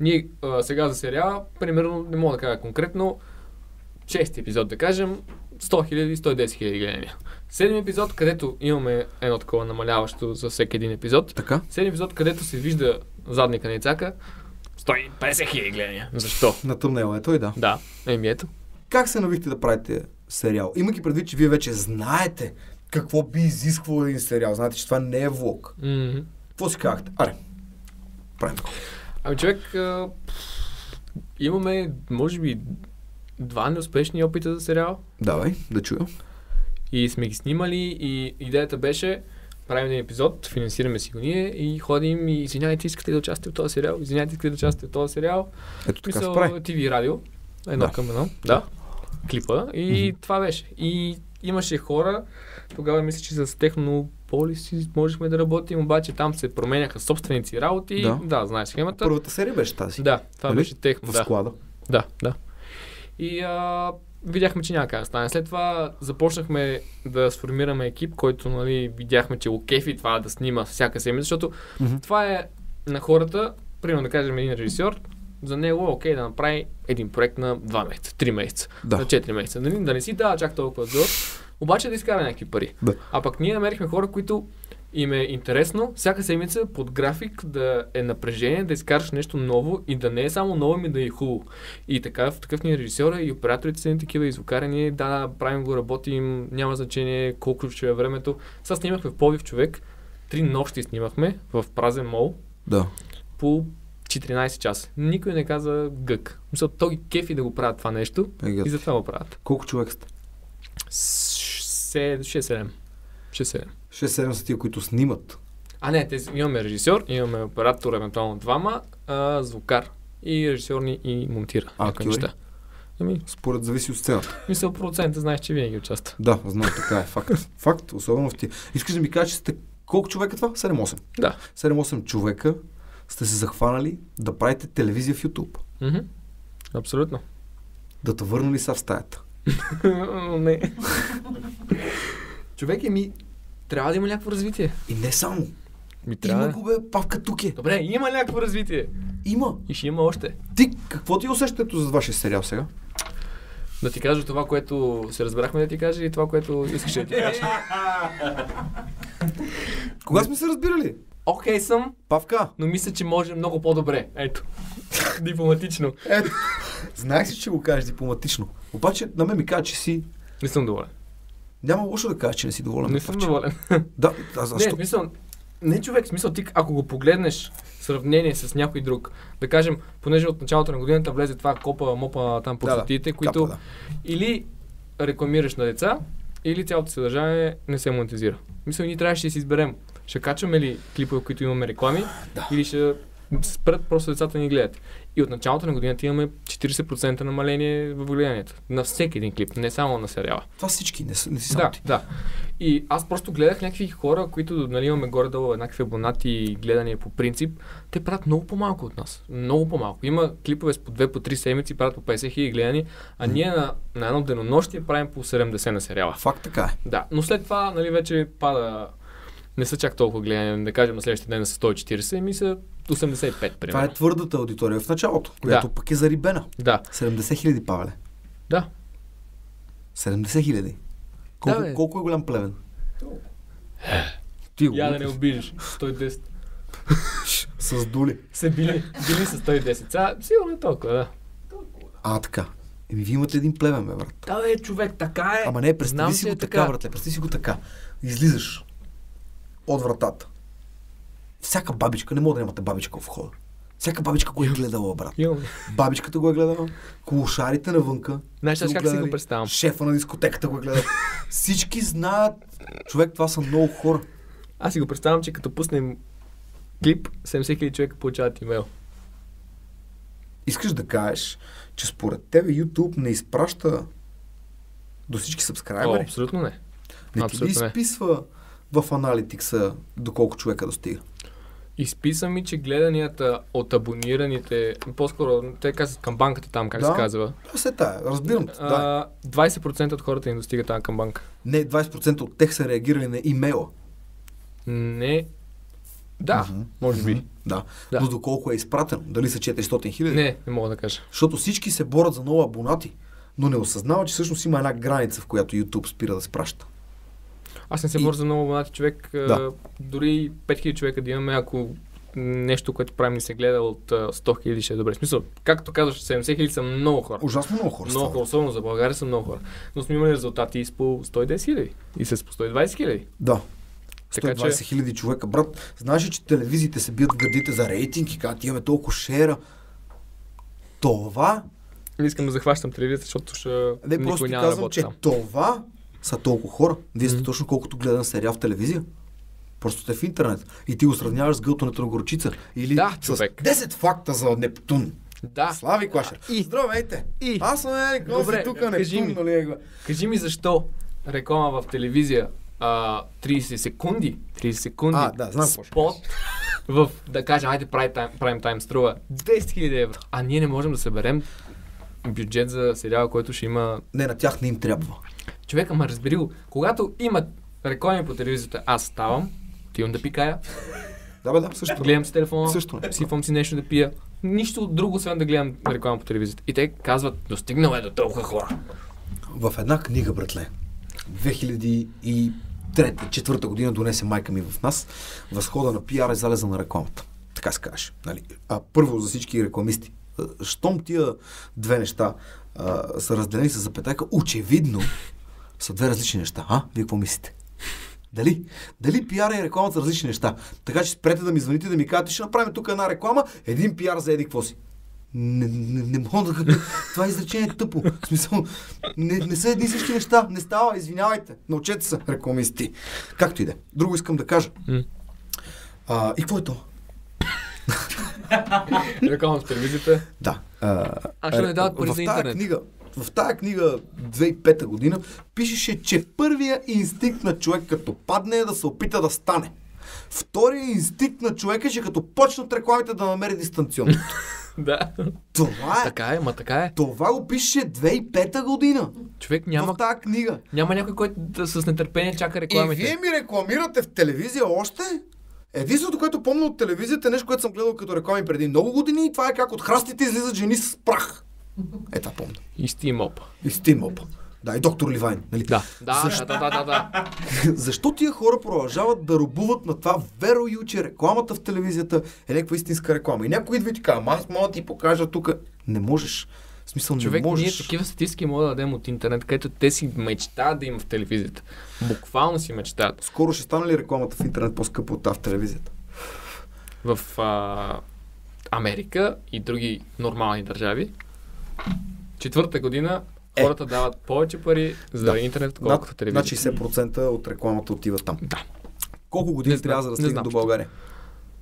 S2: ние а, сега за сериала, примерно, не мога да кажа конкретно, 6 епизод, да кажем, 100 000, 110 000 гледания. Седми епизод, където имаме едно такова намаляващо за всеки един епизод.
S1: Така?
S2: Седми епизод, където се вижда задника на Ицака, 150 хиляди гледания. Защо?
S1: На тъмнела е той, да.
S2: Да, еми ето.
S1: Как се навихте да правите сериал? Имайки предвид, че вие вече знаете какво би изисквал един сериал. Знаете, че това не е влог.
S2: Мгм.
S1: Какво си казахте? Аре, правим такова.
S2: Ами човек, а, имаме, може би, два неуспешни опита за сериал
S1: Давай, да чуя.
S2: и сме ги снимали и идеята беше правим един епизод, финансираме си го ние и ходим и извинявайте, искате да участвате в този сериал, извинявайте, искате да участвате в този сериал.
S1: Ето така
S2: Мисъл, и радио, едно
S1: Да.
S2: към едно, да, клипа и
S1: Мгм.
S2: това беше. И имаше хора, тогава мисля, че с Технополис можехме да работим, обаче там се променяха собственици работи.
S1: Да.
S2: Да, знаеш схемата.
S1: Първата серия беше тази.
S2: Да, това
S1: Нали?
S2: беше техно.
S1: В
S2: Да,
S1: склада.
S2: да, да. И а, видяхме, че няма как да стане. След това започнахме да сформираме екип, който нали, видяхме, че го кефи това да снима всяка седмица, защото
S1: Мгм.
S2: това е на хората, примерно да кажем един режисьор, за него е окей да направи един проект на 2 месеца, 3 месеца,
S1: Да.
S2: на 4 месеца. Нали? Да не си дава чак толкова зор, обаче да изкара някакви пари.
S1: Да.
S2: А пък ние намерихме хора, които им е интересно всяка седмица под график да е напрежение, да изкараш нещо ново и да не е само ново, ми да е хубаво. И така, в такъв ни е режисьора и операторите са ни такива, и звукари ни, да, правим го, работим, няма значение колко ще е времето. Сега снимахме в Повив човек, три нощи снимахме в празен мол
S1: Да.
S2: по 14 часа. Никой не каза гък. Мисля, то ги кефи да го правят това нещо
S1: Ега.
S2: и затова го правят.
S1: Колко човек сте?
S2: 6-7. 6-7.
S1: 6-7 са тия, които снимат.
S2: А не, тези, имаме режисьор, имаме оператор, евентуално двама, а, звукар и режисьор ни и монтира.
S1: А актьори?
S2: неща. Ами,
S1: Според зависи от сцената.
S2: мисля, процента знаеш, че винаги участва.
S1: Да, знам, така е. Факт. Факт, особено в ти. Искаш да ми кажеш, че сте колко човека е това? 7-8.
S2: Да.
S1: 7-8 човека сте се захванали да правите телевизия в YouTube.
S2: Мгм. Абсолютно.
S1: Да те върнали са в стаята.
S2: не. Човек е ми... Трябва да има някакво развитие.
S1: И не само.
S2: Ми трябва.
S1: Има го бе, Павка тук е.
S2: Добре, има някакво развитие.
S1: Има.
S2: И ще има още.
S1: Ти, какво ти е усещането за вашия сериал сега?
S2: Да ти кажа това, което се разбрахме да ти кажа и това, което искаш да ти кажа.
S1: Кога сме се разбирали?
S2: Окей съм,
S1: Павка,
S2: но мисля, че може много по-добре. Ето. Дипломатично.
S1: ето. Знаех си, че го кажеш дипломатично. Обаче на мен ми каза, че си...
S2: Не съм доволен.
S1: Няма лошо да кажеш, че не си доволен.
S2: Не съм
S1: Павче.
S2: доволен.
S1: Да, а
S2: Не,
S1: защо?
S2: в смисъл, не човек, смисъл ти, ако го погледнеш в сравнение с някой друг, да кажем, понеже от началото на годината влезе това копа, мопа там по
S1: Да, да.
S2: които
S1: Капа, да.
S2: или рекламираш на деца, или цялото съдържание не се монетизира. Мисля, ние трябваше да си изберем. Ще качваме ли клипове, които имаме реклами,
S1: Да.
S2: или ще спрат просто децата ни гледат. И от началото на годината имаме 40% намаление в влиянието. На всеки един клип, не само на сериала.
S1: Това всички, не, не си само
S2: Да,
S1: ти.
S2: да. И аз просто гледах някакви хора, които нали, имаме горе-долу еднакви абонати и гледания по принцип. Те правят много по-малко от нас. Много по-малко. Има клипове с по 2 по 3 седмици, правят по 50 хиляди гледани, а ние на, на едно денонощие правим по 70 на сериала.
S1: Факт така е.
S2: Да, но след това нали, вече пада не са чак толкова гледани, да кажем на следващия ден са 140, ми са 85, примерно.
S1: Това е твърдата аудитория в началото, която
S2: Да.
S1: пък е зарибена.
S2: Да,
S1: 70 хиляди, Павеле.
S2: да.
S1: 70 хиляди. Колко,
S2: бе.
S1: колко е голям плевен? Ти го
S2: Я да не обижиш. 110.
S1: С дули.
S2: Са били, били са 110. Сега, сигурно е толкова, да.
S1: А, така. Еми, вие имате един плевен, бе, брат.
S2: Да, бе, човек, така е.
S1: Ама не, представи
S2: Знам,
S1: си
S2: че
S1: го
S2: е
S1: така,
S2: така.
S1: братле. Представи си го така. Излизаш от вратата. Всяка бабичка, не мога да нямате бабичка в входа. Всяка бабичка го е гледала, брат. Бабичката го е гледала, колошарите навънка.
S2: Знаеш как си го представям?
S1: Шефа на дискотеката го е гледал. Всички знаят. Човек, това са много хора.
S2: Аз си го представям, че като пуснем клип, 70 000 човека получават имейл.
S1: Искаш да кажеш, че според тебе YouTube не изпраща до всички
S2: О,
S1: сабскрайбери?
S2: абсолютно не.
S1: Не ти ли
S2: абсолютно не.
S1: В аналитикса доколко човека достига?
S2: Изписа ми, че гледанията от абонираните, по-скоро те казват към банката там, как
S1: Да.
S2: се казва.
S1: Това се тая, разбирам те. Да.
S2: А, 20% от хората им достига тази към банка.
S1: Не, 20% от тях са реагирали на имейла.
S2: Не. Да,
S1: Мгм.
S2: може би.
S1: Мгм. Да.
S2: Да.
S1: Но доколко е изпратено? Дали са 400 хиляди?
S2: Не, не мога да кажа.
S1: Защото всички се борят за нови абонати, но не осъзнават, че всъщност има една граница, в която YouTube спира да се праща.
S2: Аз не се
S1: И-
S2: боря за много абонати човек.
S1: Да.
S2: Да. Дори 5000 човека да имаме, ако нещо, което правим ни се гледа от а, 100 000 ще е добре. В смисъл, както казваш, 70 000 са много хора.
S1: Ужасно много хора.
S2: Много хора, особено за България са много хора. Но сме имали резултати и с по 110 хиляди. И с по 120 хиляди.
S1: Да.
S2: Така
S1: 120
S2: че-
S1: хиляди човека, брат. Знаеш ли, че телевизиите се бият в гърдите за рейтинг и казват, имаме толкова шера. Това,
S2: Не искам да захващам телевизията, защото ще
S1: не просто
S2: няма да
S1: казвам,
S2: работи
S1: че
S2: там.
S1: това са толкова хора. Вие сте точно колкото гледан сериал в телевизия. Просто сте в интернет. И ти го сравняваш с гълтането на горчица. Или
S2: Да,
S1: с
S2: човек.
S1: 10 факта за Нептун.
S2: Да.
S1: Слави Клашер.
S2: И-
S1: Здравейте.
S2: и-
S1: Аз съм Ерик
S2: Добре,
S1: тук,
S2: кажи
S1: Нептун,
S2: ми.
S1: нали? е,
S2: Кажи ми защо реклама в телевизия а, 30 секунди, 30 секунди,
S1: А, да, знам
S2: спот в, да кажем, айде прайм тайм, прайм тайм струва 10 000 евро, а ние не можем да съберем бюджет за сериал, който ще има...
S1: Не, на тях не им трябва.
S2: Човека, ма разбери го, когато има реклами по телевизията, аз ставам, отивам да пикая,
S1: Да, бе, да, също.
S2: гледам си телефона,
S1: Също
S2: сипвам си нещо да пия. Нищо друго, освен да гледам реклама по телевизията. И те казват, достигнал е до толкова хора.
S1: В една книга, братле, 2003-2004 година донесе майка ми в нас, възхода на пиар е залеза на рекламата. Така се каже. Нали? А първо за всички рекламисти. Щом тия две неща а, са разделени с запетайка, очевидно са две различни неща. А? Вие какво мислите? Дали? Дали пиара и рекламата са различни неща? Така че спрете да ми звъните да ми кажете, ще направим тук една реклама, един пиар за еди какво си. Не, не, не мога да... Това изречение е тъпо. В смисъл, не, не са едни същи неща. Не става, извинявайте. Научете се, рекламисти. Както и да е. Друго искам да кажа. А, и какво е то?
S2: Реклама в телевизията.
S1: Да. А,
S2: А, що не дават пари за интернет?
S1: Книга, в тази книга 2005 година пишеше, че първия инстинкт на човек като падне е да се опита да стане. Втория инстинкт на човека е, че като почнат рекламите да намери дистанционно.
S2: да.
S1: Това е.
S2: Така е, ма така е.
S1: Това го пише 2005 година.
S2: Човек
S1: Няма... В тази книга.
S2: няма някой, който да, с нетърпение чака
S1: И
S2: рекламите.
S1: вие ми рекламирате в телевизия още? Единственото, което помня от телевизията е нещо, което съм гледал като реклами преди много години и това е как от храстите излизат жени с прах. Е, това помня.
S2: И Steam.
S1: И Опа. Да, и доктор Ливайн. Нали?
S2: Да, да,
S1: Защо?
S2: да, да, да, да.
S1: Защо тия хора продължават да рубуват на това веро ю, че рекламата в телевизията е някаква истинска реклама? И някой идва и ти казва, «Ама аз мога да ти покажа тук. Не можеш. В смисъл,
S2: Човек,
S1: не можеш.
S2: ние такива статистики мога да дадем от интернет, където те си мечтаят да има в телевизията. Буквално си мечтаят.
S1: Скоро ще стане ли рекламата в интернет по-скъпа от тази в телевизията?
S2: В а, Америка и други нормални държави, четвърта година
S1: Е.
S2: хората дават повече пари за
S1: Да.
S2: интернет, колкото телевизия.
S1: над 60% от рекламата отива там.
S2: Да.
S1: Колко години
S2: Не
S1: трябва за да
S2: не
S1: стигне до България?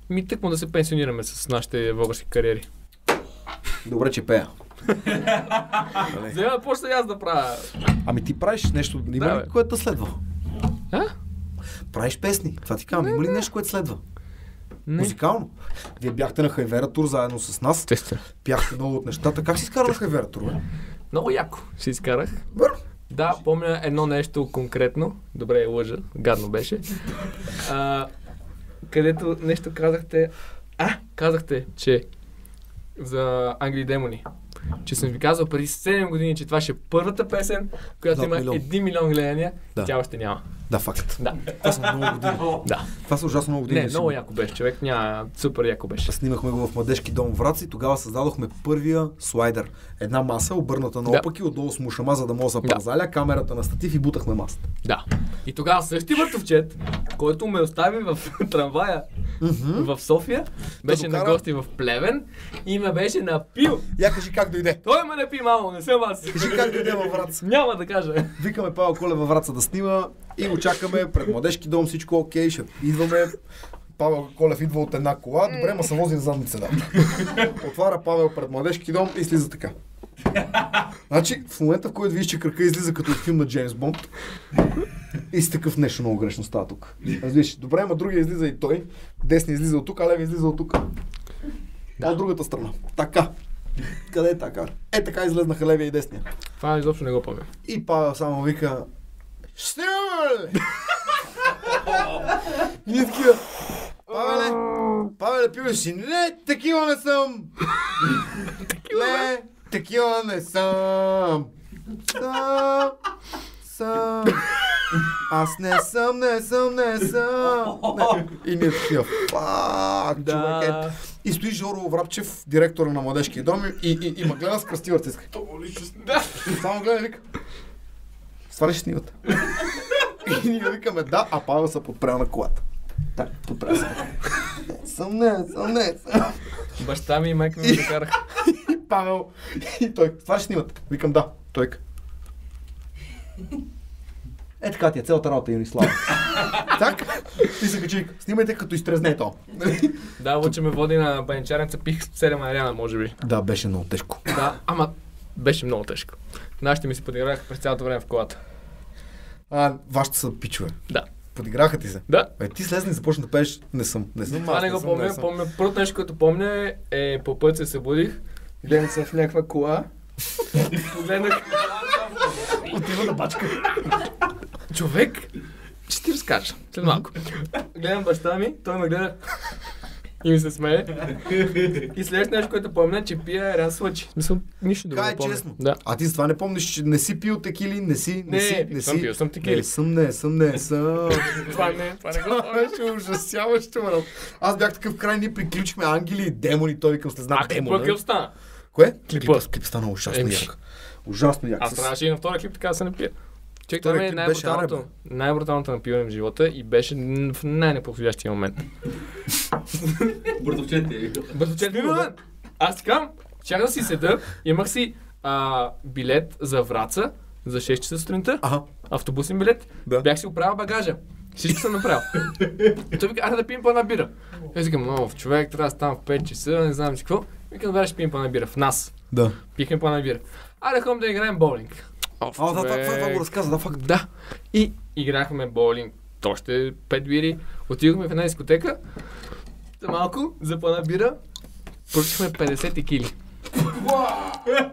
S2: Ми тъкмо да се пенсионираме с нашите български кариери.
S1: Добре, че пея.
S2: Да почна аз да правя.
S1: Ами ти правиш нещо, има
S2: Да,
S1: ли което следва?
S2: А?
S1: Правиш песни. Това ти казвам. Има ли нещо, което следва?
S2: Не.
S1: Музикално. Вие бяхте на Хайвера тур заедно с нас.
S2: Естествено.
S1: Пяхте много от нещата. Как си изкара на Хайвера тур, бе?
S2: Много яко си изкарах.
S1: Върно.
S2: Да, помня едно нещо конкретно. Добре, лъжа. Гадно беше. А, където нещо казахте... А, казахте, че за Англи демони. Че съм ви казал преди 7 години, че това ще е първата песен, която има
S1: милион.
S2: 1 милион гледания.
S1: Да.
S2: Тя още няма.
S1: Да, факт.
S2: Да.
S1: Това са много години.
S2: Да.
S1: Това са ужасно много години.
S2: Не, много яко беше, човек. Няма. Супер яко беше.
S1: Снимахме го в младежки дом в Враца и тогава създадохме първия слайдер. Една маса, обърната
S2: Да.
S1: наопаки, отдолу с мушама, за да може да се
S2: Да.
S1: парзаля, камерата на статив и бутахме масата.
S2: Да. И тогава същия Бъртовчет, който ме остави в трамвая в София, беше на гости в Плевен и ме беше напил.
S1: Я кажи как дойде.
S2: Той ме напи мамо, не съм аз.
S1: Кажи как дойде във Враца.
S2: Няма да кажа.
S1: Викаме Павел Колев във Враца да снима и го чакаме пред младежки дом, всичко окей, ще идваме. Павел Колев идва от една кола, добре, ма се вози на задница, да. Отваря Павел пред младежки дом и слиза така. Значи, в момента, в който виж, че кръка излиза като от филм на Джеймс Бонд, и с такъв нещо много грешно става тук. Аз виж, добре, ама другия излиза и той. Десни излиза от тук, а леви излиза от тук. Да. От другата страна. Така. Къде е така? Е, така излезнаха левия и десния.
S2: Това изобщо не го помня.
S1: И Павел само вика Бе!» И ние такива Павеле, Павеле, пиваш си? Не, такива не съм! Не, такива не съм! Съм, съм. Аз не съм, не съм, не съм. Не. И ние такива, фак, човек. Е. И стои Жоро Врабчев, директора на младежкия дом и, и, и ма гледа с кръстивърца. Иска.
S2: Да.
S1: Само гледа и вика. Свари ще снимат. И ние викаме да, а Павел се подпря на колата. Так, подпря се. Не съм, не съм, не съм.
S2: Баща ми и майка ми ме докараха.
S1: И Павел, и той, това ще снимат. Викам да, той. Е така ти е цялата работа, Юнислава. так, и се качи, снимайте като изтрезне то.
S2: Да, лъче ме води на баничарница, пих 7 ариана, може би.
S1: да, беше много тежко.
S2: Да, ама беше много тежко. Нашите ми се подиграха през цялото време в колата.
S1: А, вашите са пичове.
S2: Да.
S1: Подиграха ти се.
S2: Да.
S1: Е, ти слезна и започна да пееш, не съм, не съм.
S2: Това
S1: аз,
S2: не го помня.
S1: съм.
S2: помня. Първото нещо, което помня е по път се събудих, гледам се в някаква кола, погледнах
S1: Отива на бачка.
S2: човек, ще ти разкажа след малко. Гледам баща ми, той ме гледа и ми се смее. И следващото нещо, което помня, че пия. В Смисъл, нищо друго
S1: Кай
S2: не
S1: честно.
S2: Да.
S1: А ти с това не помниш, че не си пил текили, не си, не,
S2: Не,
S1: си, не
S2: съм
S1: си.
S2: пил, съм текили.
S1: Не съм, не съм, не съм.
S2: Това не, това не го
S1: беше ужасяващо, брат. Аз бях такъв край, ние приключихме ангели и демони, той викам след знам
S2: А, какво
S1: демона.
S2: клип стана?
S1: Кое? Клип, клип стана ужасно як. Ужасно як.
S2: Аз трябваше и на втория клип така да се напия. Чек, това е най-бруталното, най-бруталното напиване в живота и беше в най-неподходящия момент.
S3: Бъртовчете.
S2: Бързочет момент. Аз казвам, чак да си седа, имах си а, билет за Враца за 6 часа сутринта,
S1: Аха.
S2: автобусен билет,
S1: Да.
S2: бях си оправил багажа. Всичко съм направил. Той вика, аре да пием по една бира. Аз викам, много човек, трябва да ставам в 5 часа, не знам си какво. Викам, добре, ще пием по една бира. В нас.
S1: Да.
S2: Пихме по една бира. Аре, хом да играем боулинг. Оф,
S1: А, да, това, това, го разказа, да, факт.
S2: Да. И играхме боулинг. Още пет бири. Отидохме в една дискотека. За малко, за по една бира. Поръчахме 50 кили.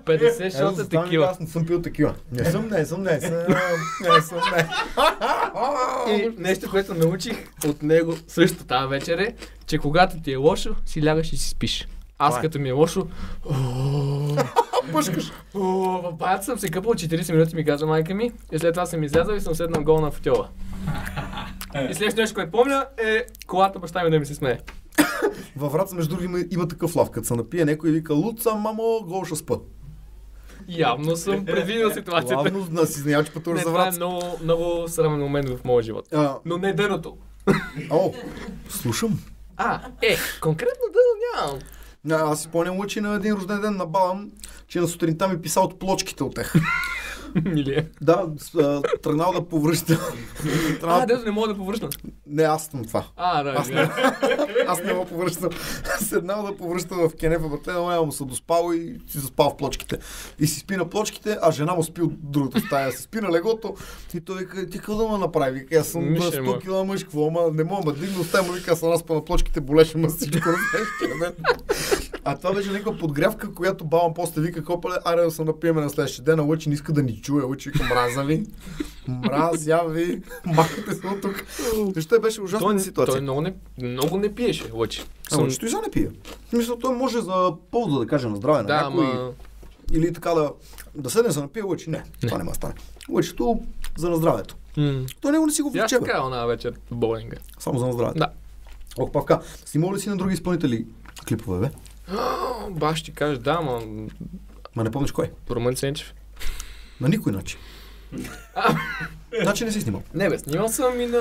S2: 50
S1: Ето,
S2: шота текила.
S1: Аз не съм пил такива. Не съм, не съм, не съм. Не съм, не.
S2: И нещо, което научих от него също тази вечер е, че когато ти е лошо, си лягаш и си спиш. Аз
S1: е.
S2: като ми е лошо,
S1: Пъшкаш.
S2: о, в баят съм се къпал 40 минути, ми каза майка ми. И след това съм излязъл и съм седнал гол на футьола. И следващото нещо, което помня е колата баща ми да ми се смее.
S1: Във Враца, между другото, има, има такъв лав. Като се напие някой и вика, Луца, мамо, гол ще спа.
S2: Явно съм предвидил ситуацията.
S1: Главно да си знаел, че пътуваш за
S2: това е
S1: Враца.
S2: много, много срамен момент в моя живот.
S1: А,
S2: Но не дъното.
S1: о, слушам.
S2: А, е, конкретно дъно нямам.
S1: Аз си спомням лъчи на един рожден ден на баба, че на сутринта ми писал от плочките от тех.
S2: Милия.
S1: Да, с- а, тръгнал да повръща.
S2: А, дето не мога да повръщам.
S1: Не, аз съм това.
S2: А, да,
S1: Аз
S2: да.
S1: Аз не го повръщам. Седнал да повръщам в кенефа, братле, но му се доспал и си заспал в плочките. И си спи на плочките, а жена му спи от другата стая. Се спи на легото и той вика, ти какво да ме направи? Вика, аз съм на
S2: Мише му.
S1: 100 кила мъж, какво, ама не мога да дигна оставя му, вика, аз съм наспа на плочките, болеше ме всичко. А това беше някаква подгрявка, която баба после вика, копале, аре да се напиеме на следващия ден, а Лъчи не иска да ни чуе. Лъчи вика, мраза ви, мразя ви, махате се от тук. Защо беше ужасна
S2: Той,
S1: ситуация.
S2: той много, не, много не пиеше, лъчи.
S1: Ама нищо и за не пие. В смисъл, той може за полза да каже на здраве на
S2: да,
S1: някой.
S2: ама...
S1: Или така да, да седне за напие лъчи. Не, това не ма стане. Лъчето за на здравето.
S2: М.
S1: Той него не си го влече, бе.
S2: така една вечер боулинга.
S1: Само за на здравето.
S2: Да.
S1: Ох, павка. Снимал ли си на други изпълнители клипове, бе?
S2: Баш ти кажеш, да, ама
S1: Ма не помниш кой?
S2: Румен Сенчев.
S1: На никой начин. Значи не си снимал.
S2: Не бе, снимал съм и на...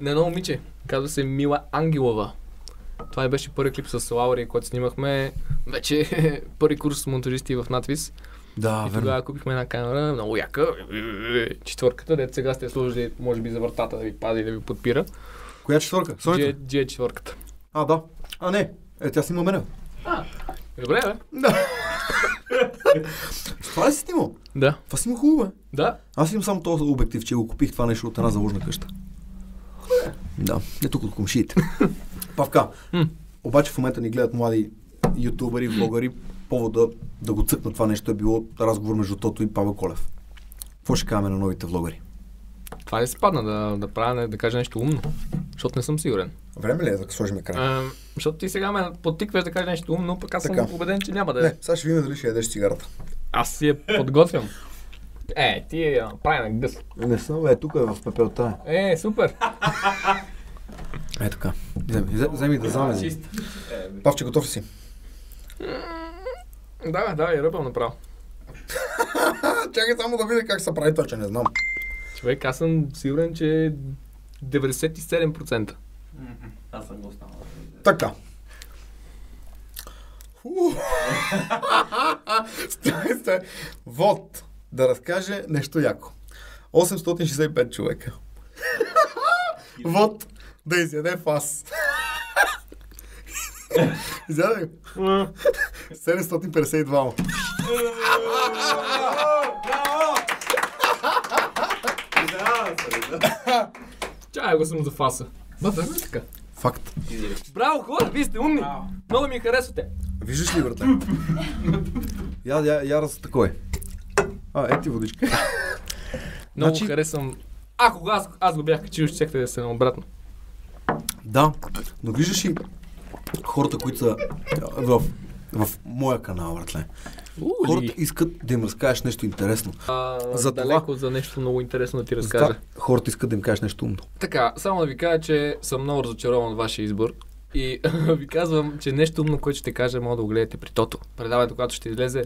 S2: на едно момиче. Казва се Мила Ангелова. Това и беше първи клип с Лаури, който снимахме вече първи курс с монтажисти в надвис.
S1: Да,
S2: и тогава купихме една камера, много яка, четвърката, дето сега сте служили, може би за вратата да ви пази и да ви подпира.
S1: Коя четвърка?
S2: G,
S1: Сонята?
S2: G четвърката.
S1: А, да. А, не. Е, тя снима мене.
S2: Добре, бе.
S1: Да. Това ли си снимал?
S2: Да.
S1: Това си му хубаво, бе.
S2: Да.
S1: Аз имам само този обектив, че го купих това нещо от една заложна къща. Да, не тук от комшиите. Павка. Обаче в момента ни гледат млади ютубъри, влогъри. Повода да го цъкна това нещо е било разговор между Тото и Павел Колев. Какво ще кажем на новите влогъри?
S2: Това ли се падна да, да правя, да кажа нещо умно? Защото не съм сигурен.
S1: Време ли е да сложим край?
S2: А, защото ти сега ме подтикваш да кажа нещо умно, пък аз съм
S1: Така.
S2: убеден, че няма да е.
S1: Не, сега ще видим дали ще ядеш цигарата.
S2: Аз си я подготвям. Е, ти я прави на гъс.
S1: Не съм, бе, тук е в пепелта.
S2: Е, супер.
S1: Е така. Вземи, взе- вземи да замени.
S2: Чист.
S1: Павче, готов си?
S2: Да, да, и ръпам направо.
S1: Чакай само да видя как се прави това, че не знам.
S2: Човек, аз съм сигурен, че 97%.
S3: Аз съм го останал.
S1: Така. Фу. стай, стай. Вот, да разкаже нещо яко. 865 човека. вот, да изяде фас. Изяде го. 752.
S2: Чай го съм за фаса. Ма, да, е така.
S1: Факт.
S2: Браво, хора, вие сте умни. Много ми харесвате.
S1: Виждаш ли, брате? я, я, я раз такой. А, е ти водичка.
S2: Много
S1: Значи-
S2: харесвам. Ако аз, аз го бях качил, ще да се обратно.
S1: Да, но виждаш ли хората, които са а, в, в моя канал, братле. Хората искат да им разкажеш нещо интересно.
S2: А,
S1: За
S2: за
S1: това-
S2: далеко за нещо много интересно да ти разкажа.
S1: хората искат да им кажеш нещо умно.
S2: Така, само да ви кажа, че съм много разочарован от вашия избор. И ви казвам, че нещо умно, което ще кажа, мога да го гледате при Тото. Предаването, когато ще излезе.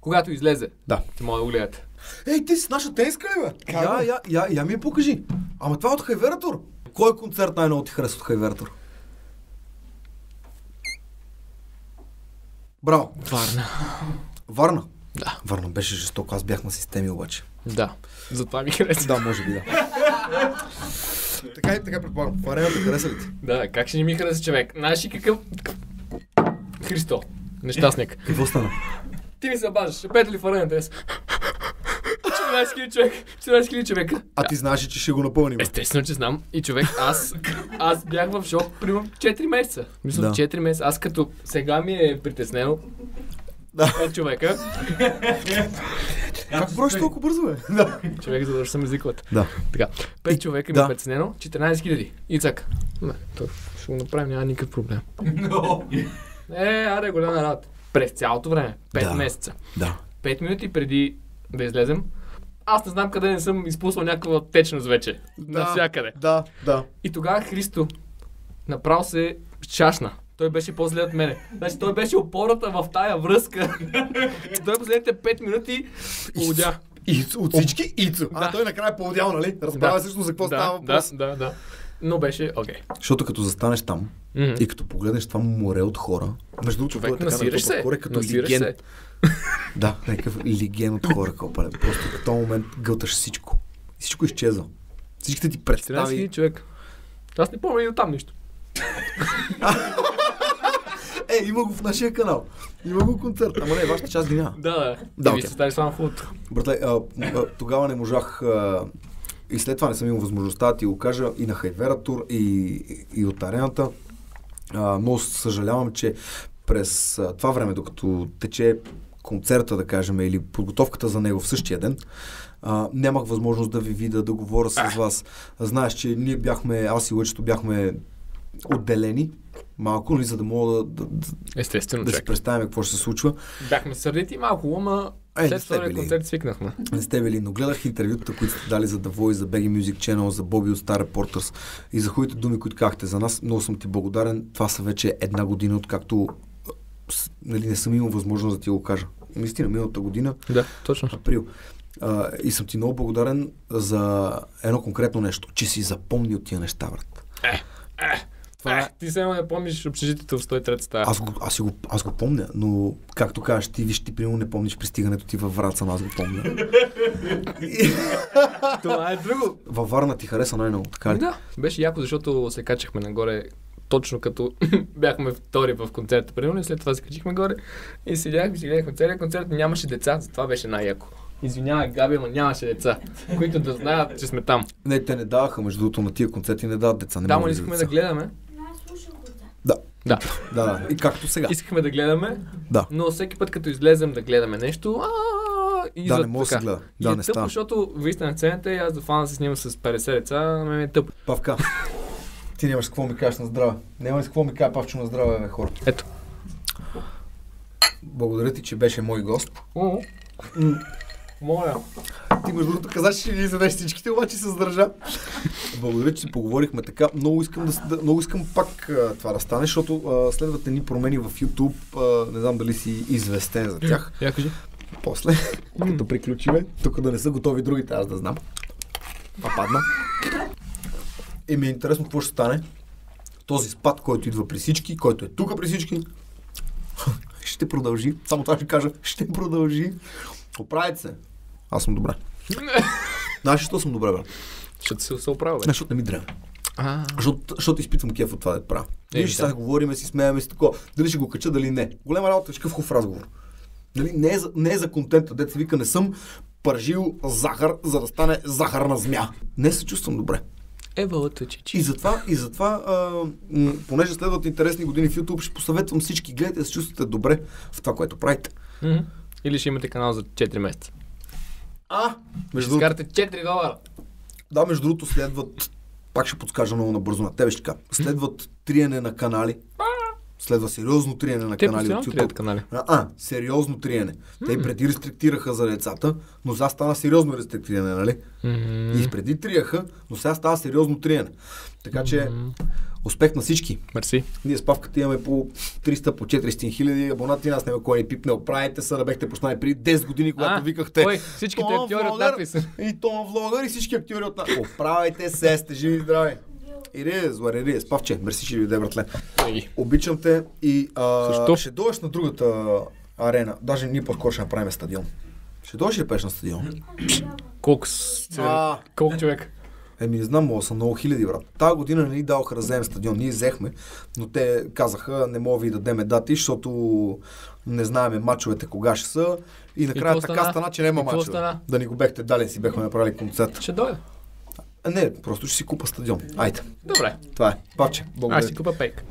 S2: Когато излезе,
S1: Да.
S2: ще мога да го гледате.
S1: Ей, ти си наша тениска ли, бе? Я, я, я, я ми покажи. Ама това е от Хайвератор. Кой концерт най-много ти харесва от Хайвератор? Браво.
S2: Варна.
S1: Варна.
S2: Да.
S1: Варна беше жестоко. Аз бях на системи обаче.
S2: Да. Затова ми хареса.
S1: Да, може би да. така и така предполагам. Това арената хареса ли ти?
S2: Да, как ще не ми хареса човек? Знаеш ли какъв... Христо. Нещастник.
S1: Какво стана?
S2: Ти ми се бажаш. Пет ли в арената? Аз. 14 хиляди човек. 14 хиляди човека.
S1: А ти знаеш, че ще го напълним.
S2: Естествено, че знам. И човек, аз, аз бях в шок примерно 4 месеца. Мисля,
S1: Да.
S2: да. 4 месеца. Аз като сега ми е притеснено.
S1: Да.
S2: От човека.
S1: Как броиш толкова бързо, бе? Да.
S2: Човек, за да съм езиковата.
S1: Да.
S2: Така. 5
S1: И-
S2: човека ми
S1: да.
S2: е притеснено. 14 хиляди. И цак. Не, то ще го направим, няма никакъв проблем. Е, аре, голяма работа. През цялото време. 5
S1: Да.
S2: месеца.
S1: Да.
S2: 5 минути преди да излезем. Аз не знам къде не съм изпуснал някаква течност вече. Навсякъде.
S1: Да, да.
S2: И тогава Христо направо се чашна. Той беше по-зле от мене. Значи той беше опората в тая връзка. той последните 5 минути полудя.
S1: И от всички Ицо. А
S2: Да.
S1: той накрая по-отдял, нали? Разбрава
S2: Да.
S1: всъщност за какво става
S2: Да,
S1: въпрос.
S2: да, да, да. Но беше окей.
S1: Защото като застанеш там
S2: Okay.
S1: и като погледнеш това море от хора, между другото,
S2: Човек,
S1: той е така
S2: се.
S1: хора като леген.
S2: се.
S1: Да, някакъв леген от хора, копале. Просто в този момент гълташ всичко. Всичко изчезва. Всичките ти
S2: 14
S1: представи.
S2: хиляди човек. Аз не помня и от там нищо.
S1: Е, има го в нашия канал. Има го концерт. Ама не, вашата част ги няма.
S2: Да, да.
S1: Да,
S2: се стали само фото.
S1: Братле, а, а, тогава не можах а, и след това не съм имал възможността да ти го кажа и на Хайвератур, и, и, и от арената. А, много съжалявам, че през а, това време, докато тече концерта, да кажем, или подготовката за него в същия ден, а, нямах възможност да ви видя, да говоря с вас. Знаеш, че ние бяхме, аз и Лъчето бяхме отделени малко, нали, за да мога да, да,
S2: Естествено,
S1: да си
S2: човек.
S1: представим какво ще се случва.
S2: Бяхме сърдити малко, ама
S1: Е,
S2: след
S1: сте
S2: втория
S1: били.
S2: концерт свикнахме.
S1: Не сте били, но гледах интервютата, които сте дали за The Voice, за BG Music Channel, за Боби от Star Reporters и за хубавите думи, които казахте за нас. Много съм ти благодарен. Това са вече една година, откакто нали, не съм имал възможност да ти го кажа. Наистина, миналата година,
S2: Да, точно.
S1: април. А, и съм ти много благодарен за едно конкретно нещо, че си запомнил тия неща, брат.
S2: Това е. Ти само не помниш общежитието в 103 стая.
S1: Аз го, аз, го, аз го помня, но както кажеш, ти виж, ти примерно не помниш пристигането ти във Враца, но аз го помня.
S2: Това е друго.
S1: Във Варна ти хареса най-много, така ли?
S2: Да, беше яко, защото се качахме нагоре точно като бяхме втори в концерта, примерно, и след това се качихме горе и седяхме, си гледахме целият концерт, нямаше деца, затова беше най-яко. Извинявай, Габи, но нямаше деца, които да знаят, че сме там.
S1: Не, те не даваха, между другото, на тия концерти не дават деца. Не
S2: Да, но искахме да гледаме.
S1: Да,
S2: Да.
S1: И както сега.
S2: искахме да гледаме,
S1: Да.
S2: но всеки път, като излезем да гледаме нещо, а и
S1: Да, не може да се гледа.
S2: И
S1: Да,
S2: е
S1: не
S2: тъпо,
S1: става.
S2: защото вие сте на сцената и аз да фана да се снимам с 50 деца, на мен е тъпо.
S1: Павка. Ти нямаш какво ми кажеш на здраве. Няма с какво ми кажа Павчо на здраве, бе, хора.
S2: Ето.
S1: Благодаря ти, че беше мой гост.
S2: Моля.
S1: Ти между другото каза, че ще ни изведеш всичките, обаче се сдържа. Благодаря, че си поговорихме така. Много искам, да, много искам пак а, това да стане, защото а, следват едни промени в YouTube. А, не знам дали си известен за тях.
S2: Я кажи.
S1: После, като приключиме, тук да не са готови другите, аз да знам. Това падна. И ми е интересно какво ще стане. Този спад, който идва при всички, който е тук при всички, ще продължи. Само това ще кажа, ще продължи. Оправете се. Аз съм добре. Знаеш, защо съм добре, бе?
S2: Ще се, се оправя, бе.
S1: Защото не ми дреме. Защото, защото изпитвам кеф от това да правя. Ще
S2: да.
S1: сега говориме, си смееме си такова. Дали ще го кача, дали не. Голема работа, ще хубав разговор. Нали? Не, е за, не е за контента, деца вика, не съм пържил захар, за да стане захарна змя. Не се чувствам добре.
S2: Евалата, че
S1: И затова, и затова а, м, понеже следват интересни години в YouTube, ще посъветвам всички, гледайте да се чувствате добре в това, което правите.
S2: Мгм. Или ще имате канал за 4 месеца.
S1: А,
S2: Ще
S1: между
S2: скарате 4 долара.
S1: Да, между другото следват, пак ще подскажа много набързо на тебе, ще кажа, следват триене на канали. Следва сериозно триене на
S2: Те
S1: канали от YouTube.
S2: канали.
S1: А, а, сериозно триене. Те и преди рестриктираха за децата, но сега стана сериозно рестриктиране, нали? И преди трияха, но сега става сериозно триене. Така че, успех на всички.
S2: Мерси.
S1: Ние с Павката имаме по 300, по 400 хиляди абонати, нас няма кой ни пипне, оправите се, да бехте почнали преди 10 години, когато
S2: А,
S1: викахте.
S2: Кой? Всичките
S1: «Тома
S2: актьори от надпис.
S1: И то влогър и всички актьори от нас. Оправайте се, сте живи и здрави. Ире, зларе, ире, спавче, мерси, че ви даде, братле. Обичам те и а,
S2: Защо?
S1: ще дойдеш на другата арена. Даже ние по-скоро ще направим стадион. Ще дойдеш ли пеш на стадион?
S2: Колко с...
S1: А.
S2: Колко човек?
S1: Еми, не знам, мога са много хиляди, брат. Тая година не ни даваха да вземем стадион. Ние взехме, но те казаха, не мога ви да дадем дати, защото не знаеме мачовете кога ще са. И накрая
S2: какво
S1: така
S2: стана?
S1: стана, че няма
S2: И
S1: мачове.
S2: стана?
S1: Да ни го бехте дали, си бехме направили концерт.
S2: Ще дойда.
S1: А, не, просто ще си купа стадион. Айде,
S2: Добре.
S1: това е. Павче, благодаря.
S2: Аз си купа пейк.